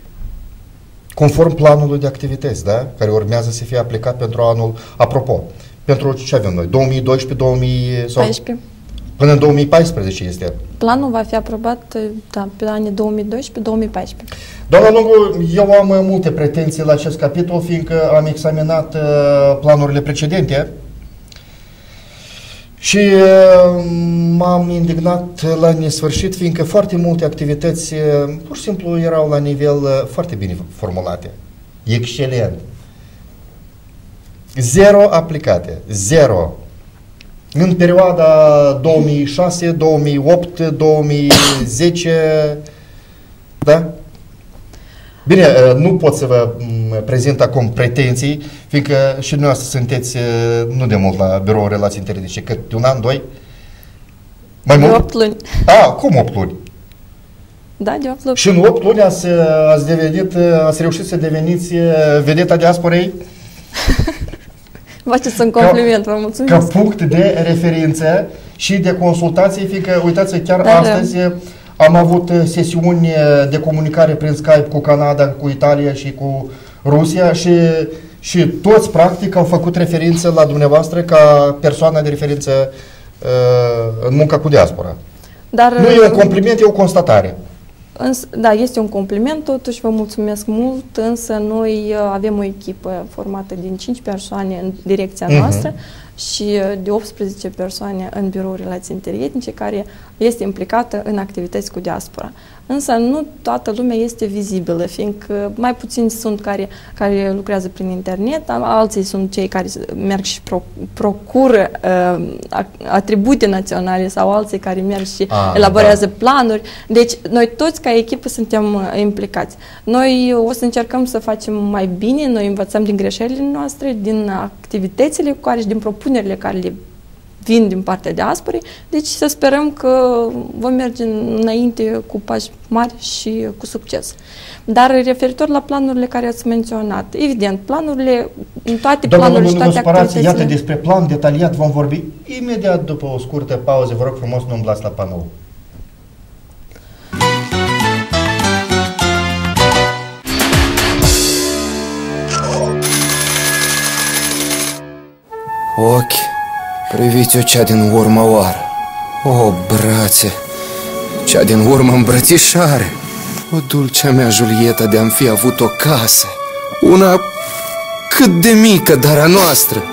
conform planului de activități, da? care urmează să fie aplicat pentru anul, apropo, pentru ce avem noi, 2012, 2000 sau 14. Până în 2014 este. Planul va fi aprobat da, pe anii 2012-2014. Doamna Lungu, eu am uh, multe pretenții la acest capitol, fiindcă am examinat uh, planurile precedente și uh, m-am indignat la nesfârșit, fiindcă foarte multe activități uh, pur și simplu erau la nivel uh, foarte bine formulate. Excelent. Zero aplicate. Zero. În perioada 2006, 2008, 2010, da? Bine, uh, nu pot să vă m, prezint acum pretenții, fiindcă și dumneavoastră sunteți uh, nu de mult la Biroul Relații Interne, ci cât un an, doi? Mai De mult? 8 luni. A, cum 8 luni? Da, de 8 luni. Și în 8 luni ați, uh, ați, devenit, uh, ați reușit să deveniți uh, vedeta diasporei Faceți un Ca- compliment, vă ca mulțumesc. punct de referință și de consultație, fiindcă, uitați, chiar Dar, astăzi uh, am avut uh, sesiuni uh, de comunicare prin Skype cu Canada, cu Italia și cu Rusia și, și toți, practic, au făcut referință la dumneavoastră ca persoană de referință uh, în munca cu diaspora. Dar, Nu e un compliment, e o constatare. Însă, da, este un compliment, totuși vă mulțumesc mult, însă noi uh, avem o echipă formată din 5 persoane în direcția Mhm. noastră și uh, de 18 persoane în biroul relații interetnice care este implicată în activități cu diaspora. Însă nu toată lumea este vizibilă, fiindcă mai puțini sunt care, care lucrează prin internet, al- alții sunt cei care merg și pro, procură uh, ac- atribute naționale sau alții care merg și Ah, elaborează planuri. Deci, noi toți ca echipă suntem uh, implicați. Noi uh, o să încercăm să facem mai bine, noi învățăm din greșelile noastre, din activitățile cu care și din propunerile care le vin din partea diasporei, deci să sperăm că vom merge înainte cu pași mari și cu succes. Dar referitor la planurile care ați menționat, evident, planurile, în toate Doamna planurile Lungu, și nu vă toate supărați, iată activitățile... despre plan detaliat vom vorbi imediat după o scurtă pauză. Vă rog frumos, nu umblați la panou. Ochi, priviți-o cea din urmă oară. O, brațe, cea din urmă îmbrățișare. O dulcea mea Julieta de-am fi avut o casă. Una cât de mică, dar a noastră.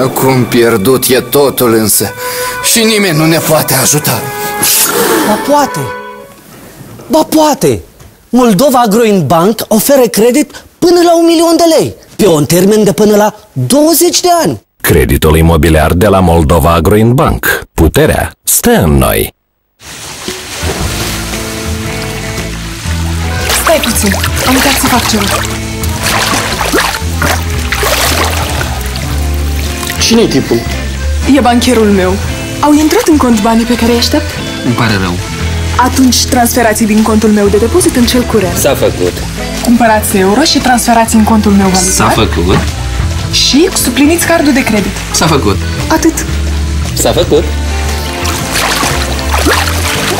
Acum pierdut e totul însă și nimeni nu ne poate ajuta. Ba poate! Ba poate! Moldova Agroin Bank oferă credit până la un milion de lei, pe un termen de până la 20 de ani. Creditul imobiliar de la Moldova Agroin Bank. Puterea stă în noi. Stai puțin, am uitat să fac ceva. Cine-i tipul? E bancherul meu. Au intrat în cont banii pe care îi aștept? Îmi pare rău. Atunci transferați din contul meu de depozit în cel curent. S-a făcut. Cumpărați euro și transferați în contul meu S-a valutar făcut. Și supliniți cardul de credit. S-a făcut. Atât. S-a făcut.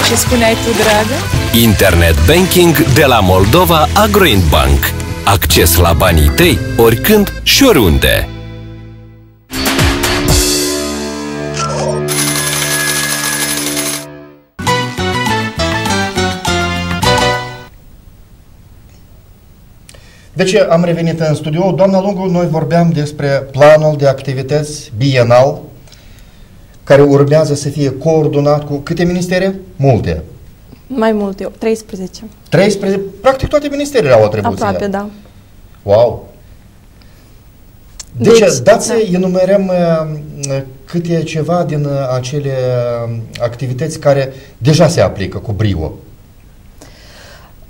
Ce spuneai tu, dragă? Internet banking de la Moldova Agroint Bank. Acces la banii tăi oricând și oriunde. Deci am revenit în studio. Doamna Lungu, noi vorbeam despre planul de activități bienal care urmează să fie coordonat cu câte ministere? Multe. Mai multe, 13. 13, practic toate ministerele au atribuții. Aproape, da. Wow! Deci, Deci, dați să da. enumerăm uh, câte ceva din uh, acele uh, activități care deja se aplică cu brio.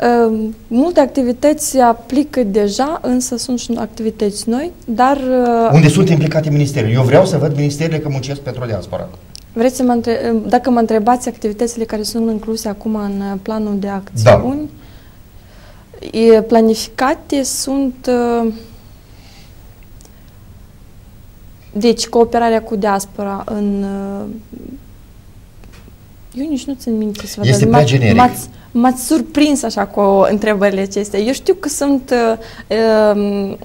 Uh, multe activități se aplică deja, însă sunt și activități noi, dar uh, Unde sunt implicate ministerele? Eu vreau să văd ministerele că muncesc pentru diaspora. vreți să mă între... dacă mă întrebați activitățile care sunt incluse acum în uh, planul de acțiuni, e, planificate sunt uh, deci cooperarea cu diaspora în uh, eu nici nu țin minte să vă Este dați. prea M-ați- generic. M-ați, m-ați surprins așa cu întrebările acestea. Eu știu că sunt uh, um,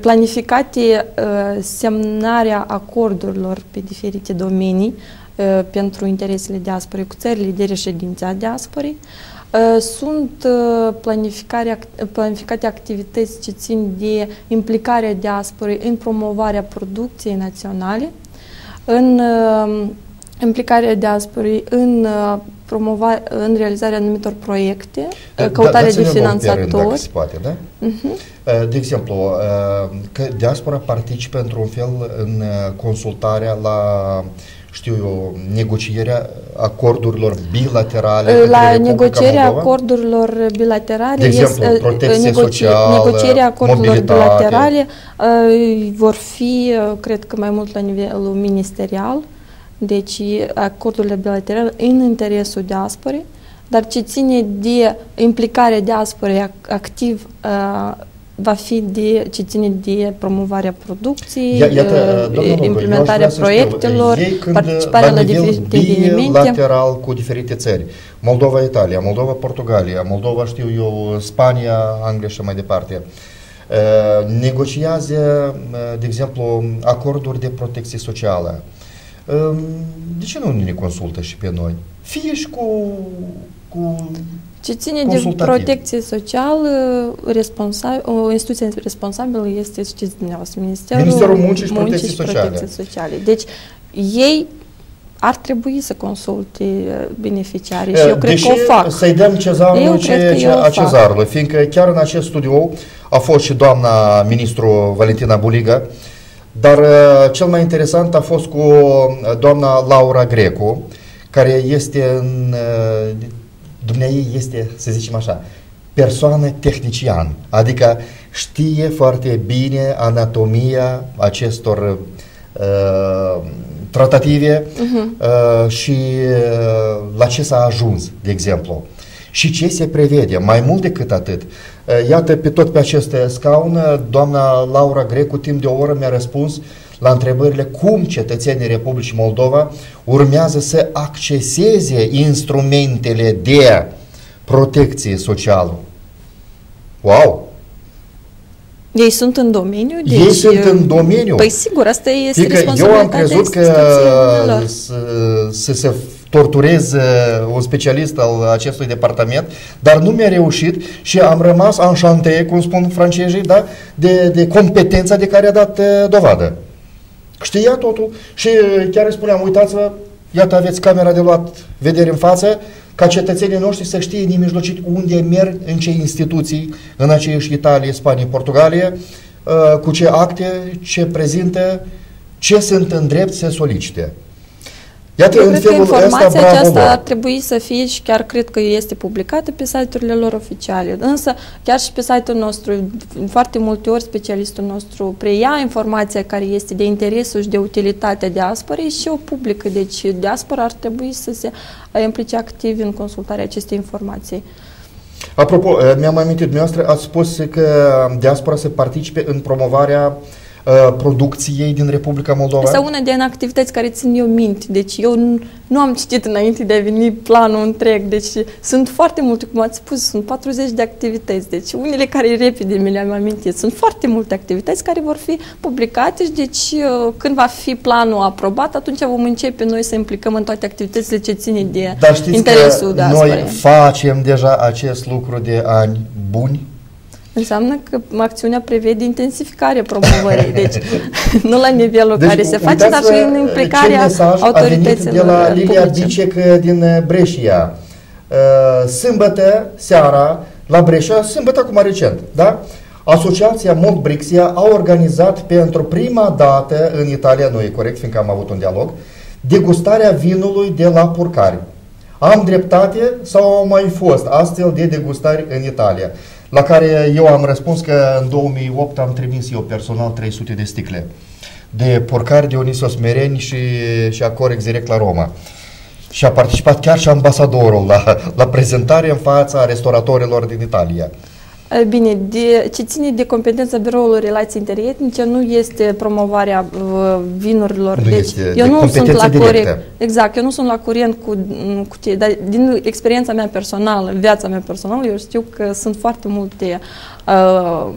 planificate uh, semnarea acordurilor pe diferite domenii uh, pentru interesele diasporei cu țările de reședință a diasporei. Uh, Sunt uh, planificare, act- planificate activități ce țin de implicarea diasporei în promovarea producției naționale, în uh, implicarea diasporei în uh, promova, în realizarea anumitor proiecte, uh, căutarea de Dați-ne luăm pe rând, dacă finanțatori. se poate, da? Uh, De exemplu, uh, că diaspora participă într-un fel în uh, consultarea la știu eu, negocierea acordurilor bilaterale între La Republica negocierea Moldova? acordurilor bilaterale, De exemplu, este, uh, protecție negoci- socială, negocierea acordurilor mobilitate. bilaterale uh, vor fi, uh, cred că mai mult la nivelul ministerial, deci acordurile bilaterale în interesul diasporei, dar ce ține de implicarea diasporei ac- activ uh, va fi de ce ține de promovarea producției, Ia- Iată, uh, domnul Lungu, eu aș implementarea vrea să știu, proiectelor, ei când participarea la, nivel diferite evenimente. bilateral cu diferite țări, Moldova, Italia, Moldova, Portugalia, Moldova, știu eu, Spania, Anglia și mai departe, uh, negociază, uh, de exemplu, acorduri de protecție socială. Um, De ce nu ne consultă și pe noi? Fie și cu, cu Ce ține de Consultativ. protecție socială, responsa- o instituție responsabilă este, știți dumneavoastră, Ministerul, Ministerul Muncii și Protecției Sociale. Protecției Sociale. Deci, ei ar trebui să consulte uh, beneficiarii și eu cred Deși că o fac. să-i dăm Eu cezarului cred ce, că ce eu o a fac. cezarului, fiindcă chiar în acest studio a fost și doamna ministru Valentina Buliga, dar uh, cel mai interesant a fost cu uh, doamna Laura Grecu, care este în, uh, dumneai este, să zicem așa, persoană tehnician, adică știe foarte bine anatomia acestor uh, tratative uh, și uh, la ce s-a ajuns, de exemplu. Și ce se prevede, mai mult decât atât. Uh, Iată, pe tot pe acest scaun, uh, doamna Laura Grecu, timp de o oră mi-a răspuns la întrebările cum cetățenii Republicii Moldova urmează să acceseze instrumentele de protecție socială. Wow! Ei sunt în domeniu? Deci, Ei sunt uh, în domeniu. Păi sigur, asta este Fiindcă eu am responsabilitatea crezut că instituțiilor. să, să se torturez un specialist al acestui departament, dar nu mi-a reușit și am rămas în șantie, cum spun francezii, da? de, de competența de care a dat uh, dovadă. Știa totul și uh, chiar îi spuneam, uitați-vă, iată aveți camera de luat vedere în față, ca cetățenii noștri să știe nemijlocit unde merg, în ce instituții, în aceeași Italie, Spanie, Portugalie, uh, cu ce acte, ce prezintă, ce sunt în drept să solicite. Iată, Eu în cred că felul ăsta, informația bravo aceasta lor. ar trebui să fie și chiar cred că este publicată pe site-urile lor oficiale. Însă, chiar și pe site-ul nostru, foarte multe ori specialistul nostru preia informația care este de interesul și de utilitatea diasporei și o publică. Deci, diaspora ar trebui să se implice activ în consultarea acestei informații. Apropo, uh, mi-am amintit, dumneavoastră ați spus că diaspora să participe în promovarea uh, producției din Republica Moldova? Este una din activități care țin eu minte. Deci eu nu, nu am citit înainte de a veni planul întreg. Deci sunt foarte multe, cum ați spus, sunt 40 de activități. Deci unele care repede mi le-am amintit. Sunt foarte multe activități care vor fi publicate și deci uh, când va fi planul aprobat, atunci vom începe noi să implicăm în toate activitățile ce ține de Dar știți interesul că de noi aspre. facem deja acest lucru de ani buni? Înseamnă că acțiunea prevede intensificarea promovării, deci nu la nivelul care se face, dar uitați-vă și în ce implicarea mesaj a venit autorităților de la Lilia publice. Bicec din uh, Breșia. Uh, Sâmbătă, seara, la Breșia, sâmbătă acum recent, da? Asociația Mont Brixia a organizat pentru prima dată în Italia, nu e corect, fiindcă am avut un dialog, degustarea vinului de la Purcari. Am dreptate sau au mai fost astfel de degustări în Italia? La care eu am răspuns că în 2008 am trimis eu personal 300 de sticle de porcari Dionisos Mereni și, și Acorex direct la Roma. Și a participat chiar și ambasadorul la, la prezentare în fața restauratorilor din Italia. E, Bine, de, ce ține de competența Biroului Relații Interetnice nu este promovarea uh, vinurilor. Nu deci este, de eu nu sunt competență la directă. curent. Exact, eu nu sunt la curent cu, cu ce, dar din experiența mea personală, viața mea personală, eu știu că sunt foarte multe uh,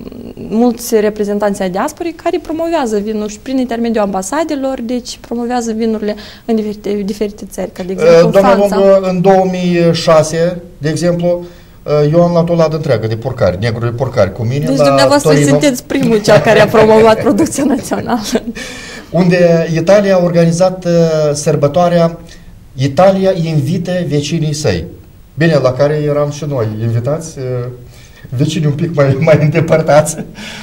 mulți reprezentanți ai diasporii care promovează vinul și prin intermediul ambasadelor, deci promovează vinurile în diferite, diferite țări, ca de exemplu în Doamna Franța. Lungă, în 2006, de exemplu, uh, eu am luat o ladă întreagă de porcari, negru de porcari cu mine Deci la dumneavoastră Torino, sunteți primul cel care a promovat producția națională. unde Italia a organizat uh, sărbătoarea Italia invită vecinii săi. Bine, la care eram și noi invitați, uh, vecinii un pic mai, mai îndepărtați,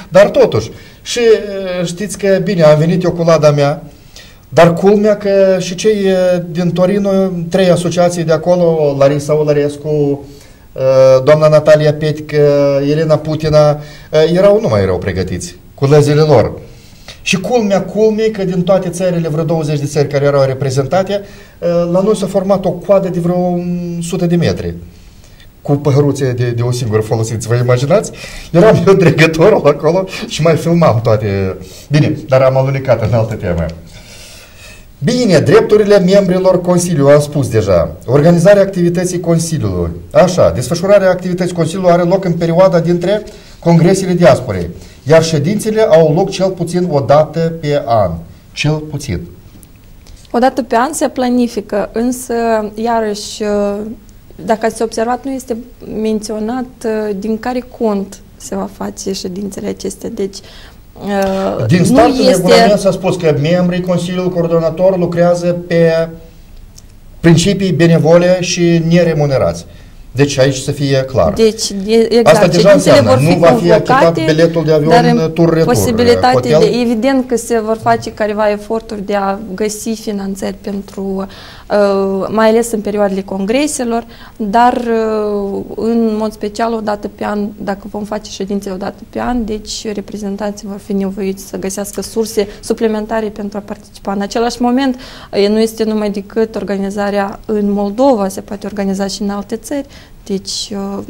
dar totuși. Și uh, știți că, bine, am venit eu cu lada mea, dar culmea că și cei uh, din Torino, trei asociații de acolo, Larisa Olărescu, uh, doamna Natalia Petică, Elena Putina, uh, erau, nu mai erau pregătiți cu lăzile lor. Și culmea, culmea că din toate țările, vreo 20 de țări care erau reprezentate, uh, la noi s-a format o coadă de vreo 100 de metri cu păhăruțe de, de o singură folosință. Vă imaginați? Eram eu dregătorul acolo și mai filmam toate. Bine, dar am alunecat în altă temă. Bine, drepturile membrilor Consiliului, am spus deja. Organizarea activității Consiliului. Așa, desfășurarea activității Consiliului are loc în perioada dintre congresele diasporei, iar ședințele au loc cel puțin o dată pe an. Cel puțin. O dată pe an se planifică, însă, iarăși, dacă ați observat, nu este menționat uh, din care cont se va face ședințele acestea. Deci, uh, Din nu start în regulament este... s-a spus că membrii Consiliului Coordonator lucrează pe principii benevole și neremunerați. Deci aici să fie clar. Deci, e- exact, Asta deja ședințele înseamnă, vor fi nu va fi achitat convocate, biletul de avion dar în tur-retur, posibilitate hotel. de, evident că se vor face careva eforturi de a găsi finanțări pentru, uh, mai ales în perioadele congreselor, dar uh, în mod special o dată pe an, dacă vom face ședințe o dată pe an, deci reprezentanții vor fi nevoiți să găsească surse suplimentare pentru a participa. În același moment, uh, nu este numai decât organizarea în Moldova, se poate organiza și în alte țări, deci uh,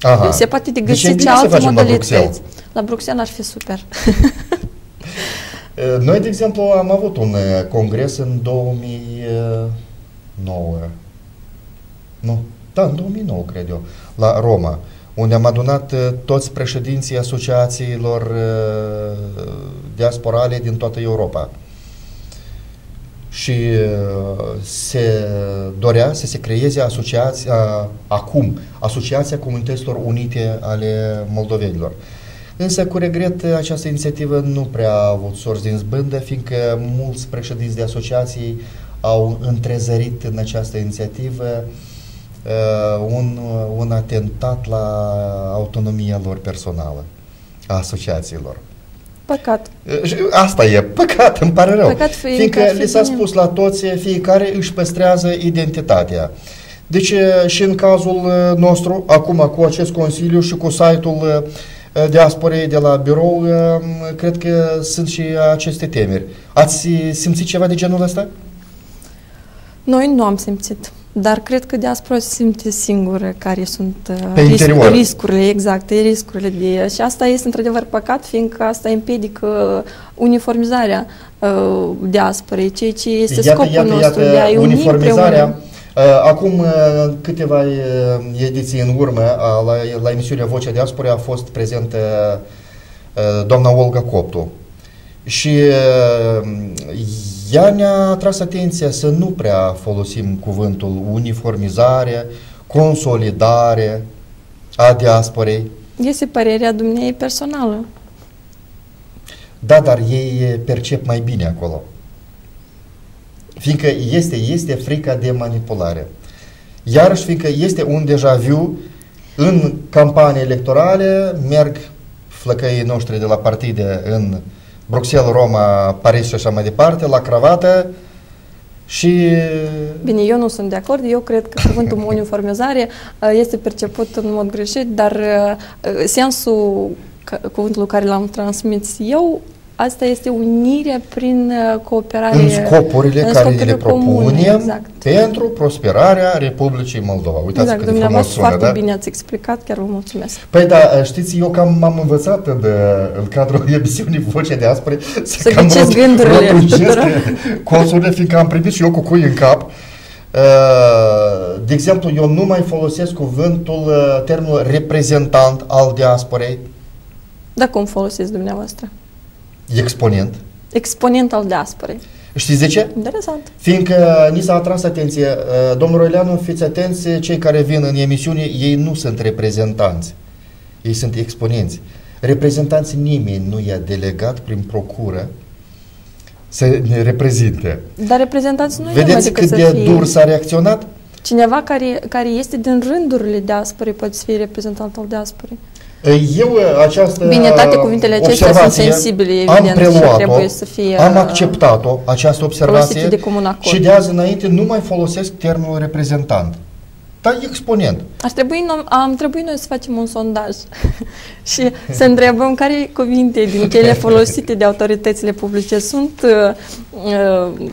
Aha. se poate de Deci găsi e și bine să alte facem la modalități. Bruxelles. La Bruxelles ar fi super. Noi, de exemplu, am avut un uh, congres în 2009. Nu, da, în 2009, cred eu, la Roma, unde am adunat uh, toți președinții asociațiilor uh, diasporale din toată Europa. Și uh, se dorea să se creeze asociația, acum, Asociația Comunităților Unite ale Moldovenilor. Însă, cu regret, această inițiativă nu prea a avut sorți din zbândă, fiindcă mulți președinți de asociații au întrezărit în această inițiativă uh, un, un atentat la autonomia lor personală, a asociațiilor. Păcat. Uh, și Asta e, păcat, îmi pare rău. Păcat, fiindcă fiindcă ar fi li s-a bine. spus la toți, fiecare își păstrează identitatea. Deci uh, și în cazul uh, nostru, acum cu acest Consiliu și cu site-ul uh, diasporei de la birou, uh, cred că sunt și aceste temeri. Ați simțit ceva de genul ăsta? Noi nu am simțit. Dar cred că diaspora se simte singură care sunt uh, Pe interior. riscurile, exact, riscurile de și asta este într-adevăr păcat, fiindcă asta împiedică uniformizarea uh, diasporei, ceea ce este scopul nostru de a-i uni uniformizarea. împreună. Uh, Acum uh, câteva uh, ediții în urmă, uh, la, la emisiunea Vocea Diasporei a fost prezentă uh, doamna Olga Coptu. Și uh, ea ne-a tras atenția să nu prea folosim cuvântul uniformizare, consolidare a diasporei. Este părerea dumnei personală. Da, dar ei percep mai bine acolo. Fiindcă este, este frica de manipulare. Iarăși, fiindcă este un deja vu în campanii electorale, merg flăcăii noștri de la partide în Bruxelles, Roma, Paris și așa mai departe, la cravată și... Bine, eu nu sunt de acord. Eu cred că cuvântul uniformizare uh, este perceput în mod greșit, dar uh, sensul ca- cuvântului care l-am transmis eu, asta este unirea prin uh, cooperare. în scopurile în care scopurile le propunem comune, exact. pentru prosperarea Republicii Moldova. Uitați Exact, cât de frumos dumneavoastră sună, foarte da? bine ați explicat, chiar vă mulțumesc. Păi da, știți, eu cam m-am învățat în, în cadrul emisiunii Vocea de Aspre Să cam ghicesc rot- gândurile rotunjesc tuturor. consurile, fiindcă am primit și eu cu cui în cap. Uh, De exemplu, eu nu mai folosesc cuvântul, uh, termenul reprezentant al diasporei, Dar cum folosiți dumneavoastră? Exponent. Exponent al diasporei. Știți de ce? Interesant. Fiindcă ni s-a atras atenție, uh, domnul Roileanu, fiți atenți, cei care vin în emisiune, ei nu sunt reprezentanți, ei sunt exponenți. Reprezentanți nimeni nu i-a delegat prin procură să ne reprezinte. Dar reprezentanți nu e Vedeți adică cât să de fie dur s-a reacționat? cineva care, care este din rândurile diasporei poate să fie reprezentant al diasporei. Eu uh, această Bine, toate cuvintele acestea sunt observație sensibile, am evident, și preluat-o, trebuie să fie, am uh, acceptat-o, această observație, folosite de comun acord. și de azi înainte nu mai folosesc termenul reprezentant. Dar exponent. Ar trebui, no- am trebuit noi să facem un sondaj și să întrebăm care cuvinte din cele folosite de autoritățile publice sunt uh, uh,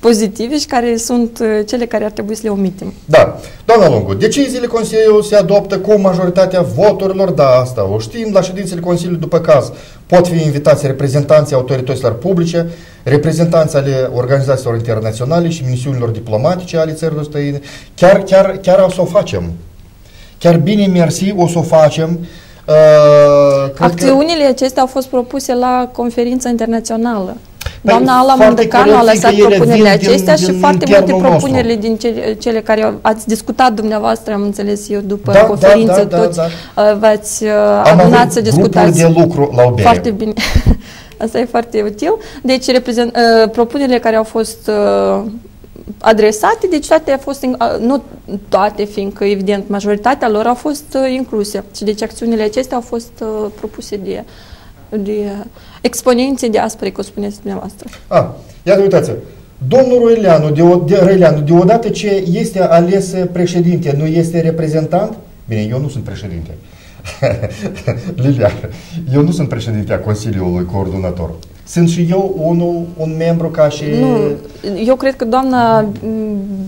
pozitive și care sunt uh, cele care ar trebui să le omitem. Da. Doamna Lungu, deciziile Consiliului se adoptă cu majoritatea voturilor, da, asta o știm, la ședințele Consiliului după caz pot fi invitați reprezentanții autorităților publice, reprezentanți ale organizațiilor internaționale și misiunilor diplomatice ale țărilor străine. Chiar, chiar, chiar o să o facem. Chiar bine mersi, o să o facem. Uh, cred Acțiunile acestea au fost propuse la conferința internațională. Păi, Doamna Ala foarte Mândăcanu a corect, lăsat fiindcă ele propunerile vin din- acestea din și foarte multe internul nostru. propunerile din cele, cele care ați discutat dumneavoastră, am înțeles eu, după Da, conferință, da, da, toți da, uh, v-ați uh, Am adunat avut să grupuri discutați. de lucru la o bere. Foarte bine. Asta e foarte util. Deci, reprezent, uh, propunerile care au fost uh, adresate, deci toate au fost, in- uh, nu toate, fiindcă, evident, majoritatea lor au fost uh, incluse. Și deci acțiunile acestea au fost uh, propuse de, de uh, exponenții de aspre, cum spuneți dumneavoastră. Ah, iată, uitați Domnul Roileanu, de, de, Roileanu, deodată ce este ales președinte, nu este reprezentant? Bine, eu nu sunt președinte. Lilia, eu nu sunt președinte a Consiliului Coordonator. Sunt și eu unul, un membru ca și... Nu, eu cred că doamna m,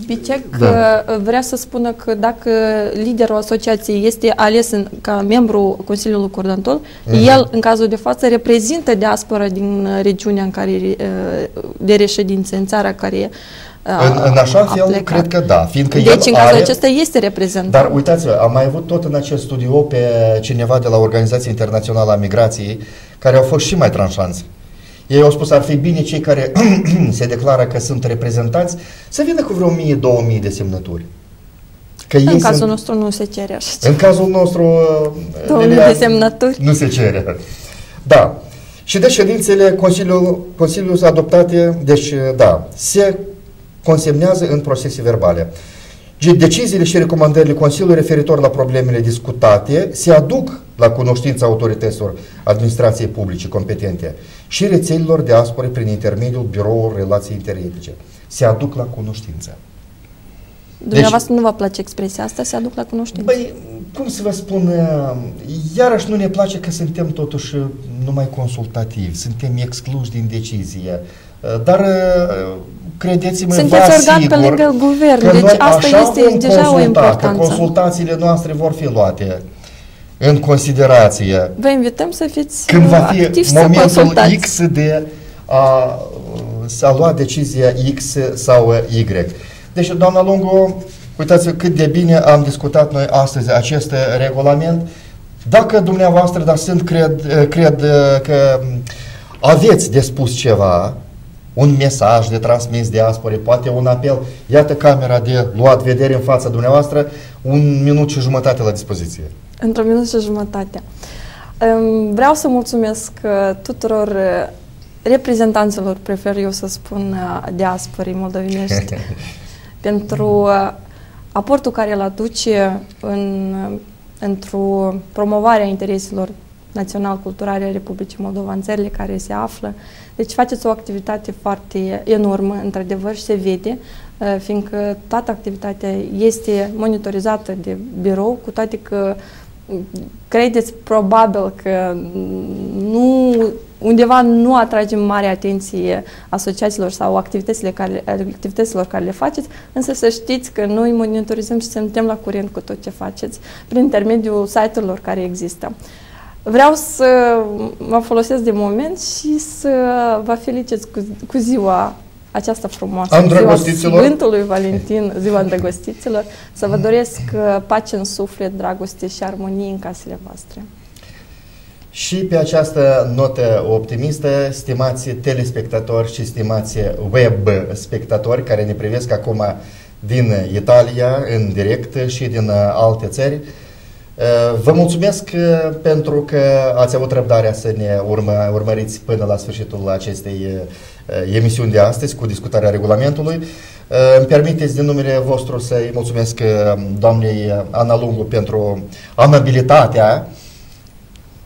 Bicec Da. da. vrea să spună că dacă liderul asociației este ales în, ca membru Consiliului Coordonator, Mhm. el, în cazul de față, reprezintă diaspora din uh, regiunea în care, uh, de reședință, în țara care uh, În, în așa a fel, plecat. cred că da, fiindcă Deci, el în cazul are... acesta este reprezentant. Dar uitați-vă, am mai avut tot în acest studio pe cineva de la Organizația Internațională a Migrației, care au fost și mai tranșanți. Ei au spus, ar fi bine cei care se declară că sunt reprezentanți să vină cu vreo 1000-2000 de semnături. Că în ei cazul sunt, nostru nu se cere așa În cazul nostru, uh, 2000 Lilia, de semnături. Nu se cere. Da. Și de ședințele Consiliul, Consiliul adoptate, deci da, se consemnează în procese verbale. Și Deciziile și recomandările Consiliului referitor la problemele discutate se aduc la cunoștința autorităților administrației publice competente și rețelelor de aspore prin intermediul Biroului Relații Interetice. Se aduc la cunoștință. Dumneavoastră nu vă place expresia asta, se aduc la cunoștință. Băi, cum să vă spun, uh, iarăși nu ne place că suntem totuși uh, numai consultativi, suntem excluși din decizie. Uh, Dar uh, credeți-mă, Sunteți vă organ pe asigur lângă guvern, că deci noi asta așa este vom deja o consulta, importanță. Că consultațiile noastre vor fi luate în considerație Vă invităm să fiți când va fi activi să momentul consultați. X de a, a lua decizia X sau Y. Deci, doamna Lungu, uitați cât de bine am discutat noi astăzi acest regulament. Dacă dumneavoastră, dar sunt, cred, cred că aveți de spus ceva, un mesaj de transmis diaspore, poate un apel, iată camera de luat vedere în fața dumneavoastră, un minut și jumătate la dispoziție. Într-o minut și jumătate. Em, Vreau să mulțumesc uh, tuturor uh, reprezentanților, prefer eu să spun, uh, diasporii moldovenești, pentru uh, aportul care îl aduce în, uh, într-o promovarea intereselor național-culturale ale Republicii Moldova în țările care se află. Deci faceți o activitate foarte enormă, într-adevăr, și se vede, uh, fiindcă toată activitatea este monitorizată de birou, cu toate că mm, credeți probabil că nu, undeva nu atragem mare atenție asociațiilor sau activitățile care, activităților care le faceți, însă să știți că noi monitorizăm și suntem la curent cu tot ce faceți prin intermediul site-urilor care există. Vreau să mă folosesc de moment și să vă felicit cu, cu ziua aceasta frumoasă, A ziua îndrăgostiților. Sfântului Valentin, ziua îndrăgostiților, să vă doresc uh, pace în suflet, dragoste și armonie în casele voastre. Și pe această notă optimistă, stimați telespectatori și stimați web spectatori care ne privesc acum din Italia în direct și din uh, alte țări, uh, Vă mulțumesc uh, pentru că ați avut răbdarea să ne urmă, urmăriți până la sfârșitul acestei uh, emisiuni de astăzi cu discutarea regulamentului. Uh, Îmi permiteți din numele vostru să-i mulțumesc uh, doamnei Ana Lungu pentru amabilitatea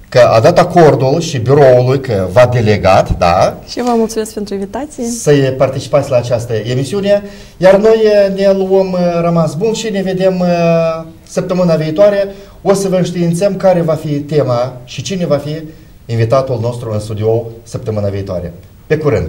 că a dat acordul și biroului că v-a delegat, da, Și eu vă mulțumesc pentru invitație. să participați la această emisiune, iar noi eh, ne luăm eh, rămas bun și ne vedem eh, săptămâna viitoare. O să vă înștiințăm care va fi tema și cine va fi invitatul nostru în studio săptămâna viitoare. Pe curând!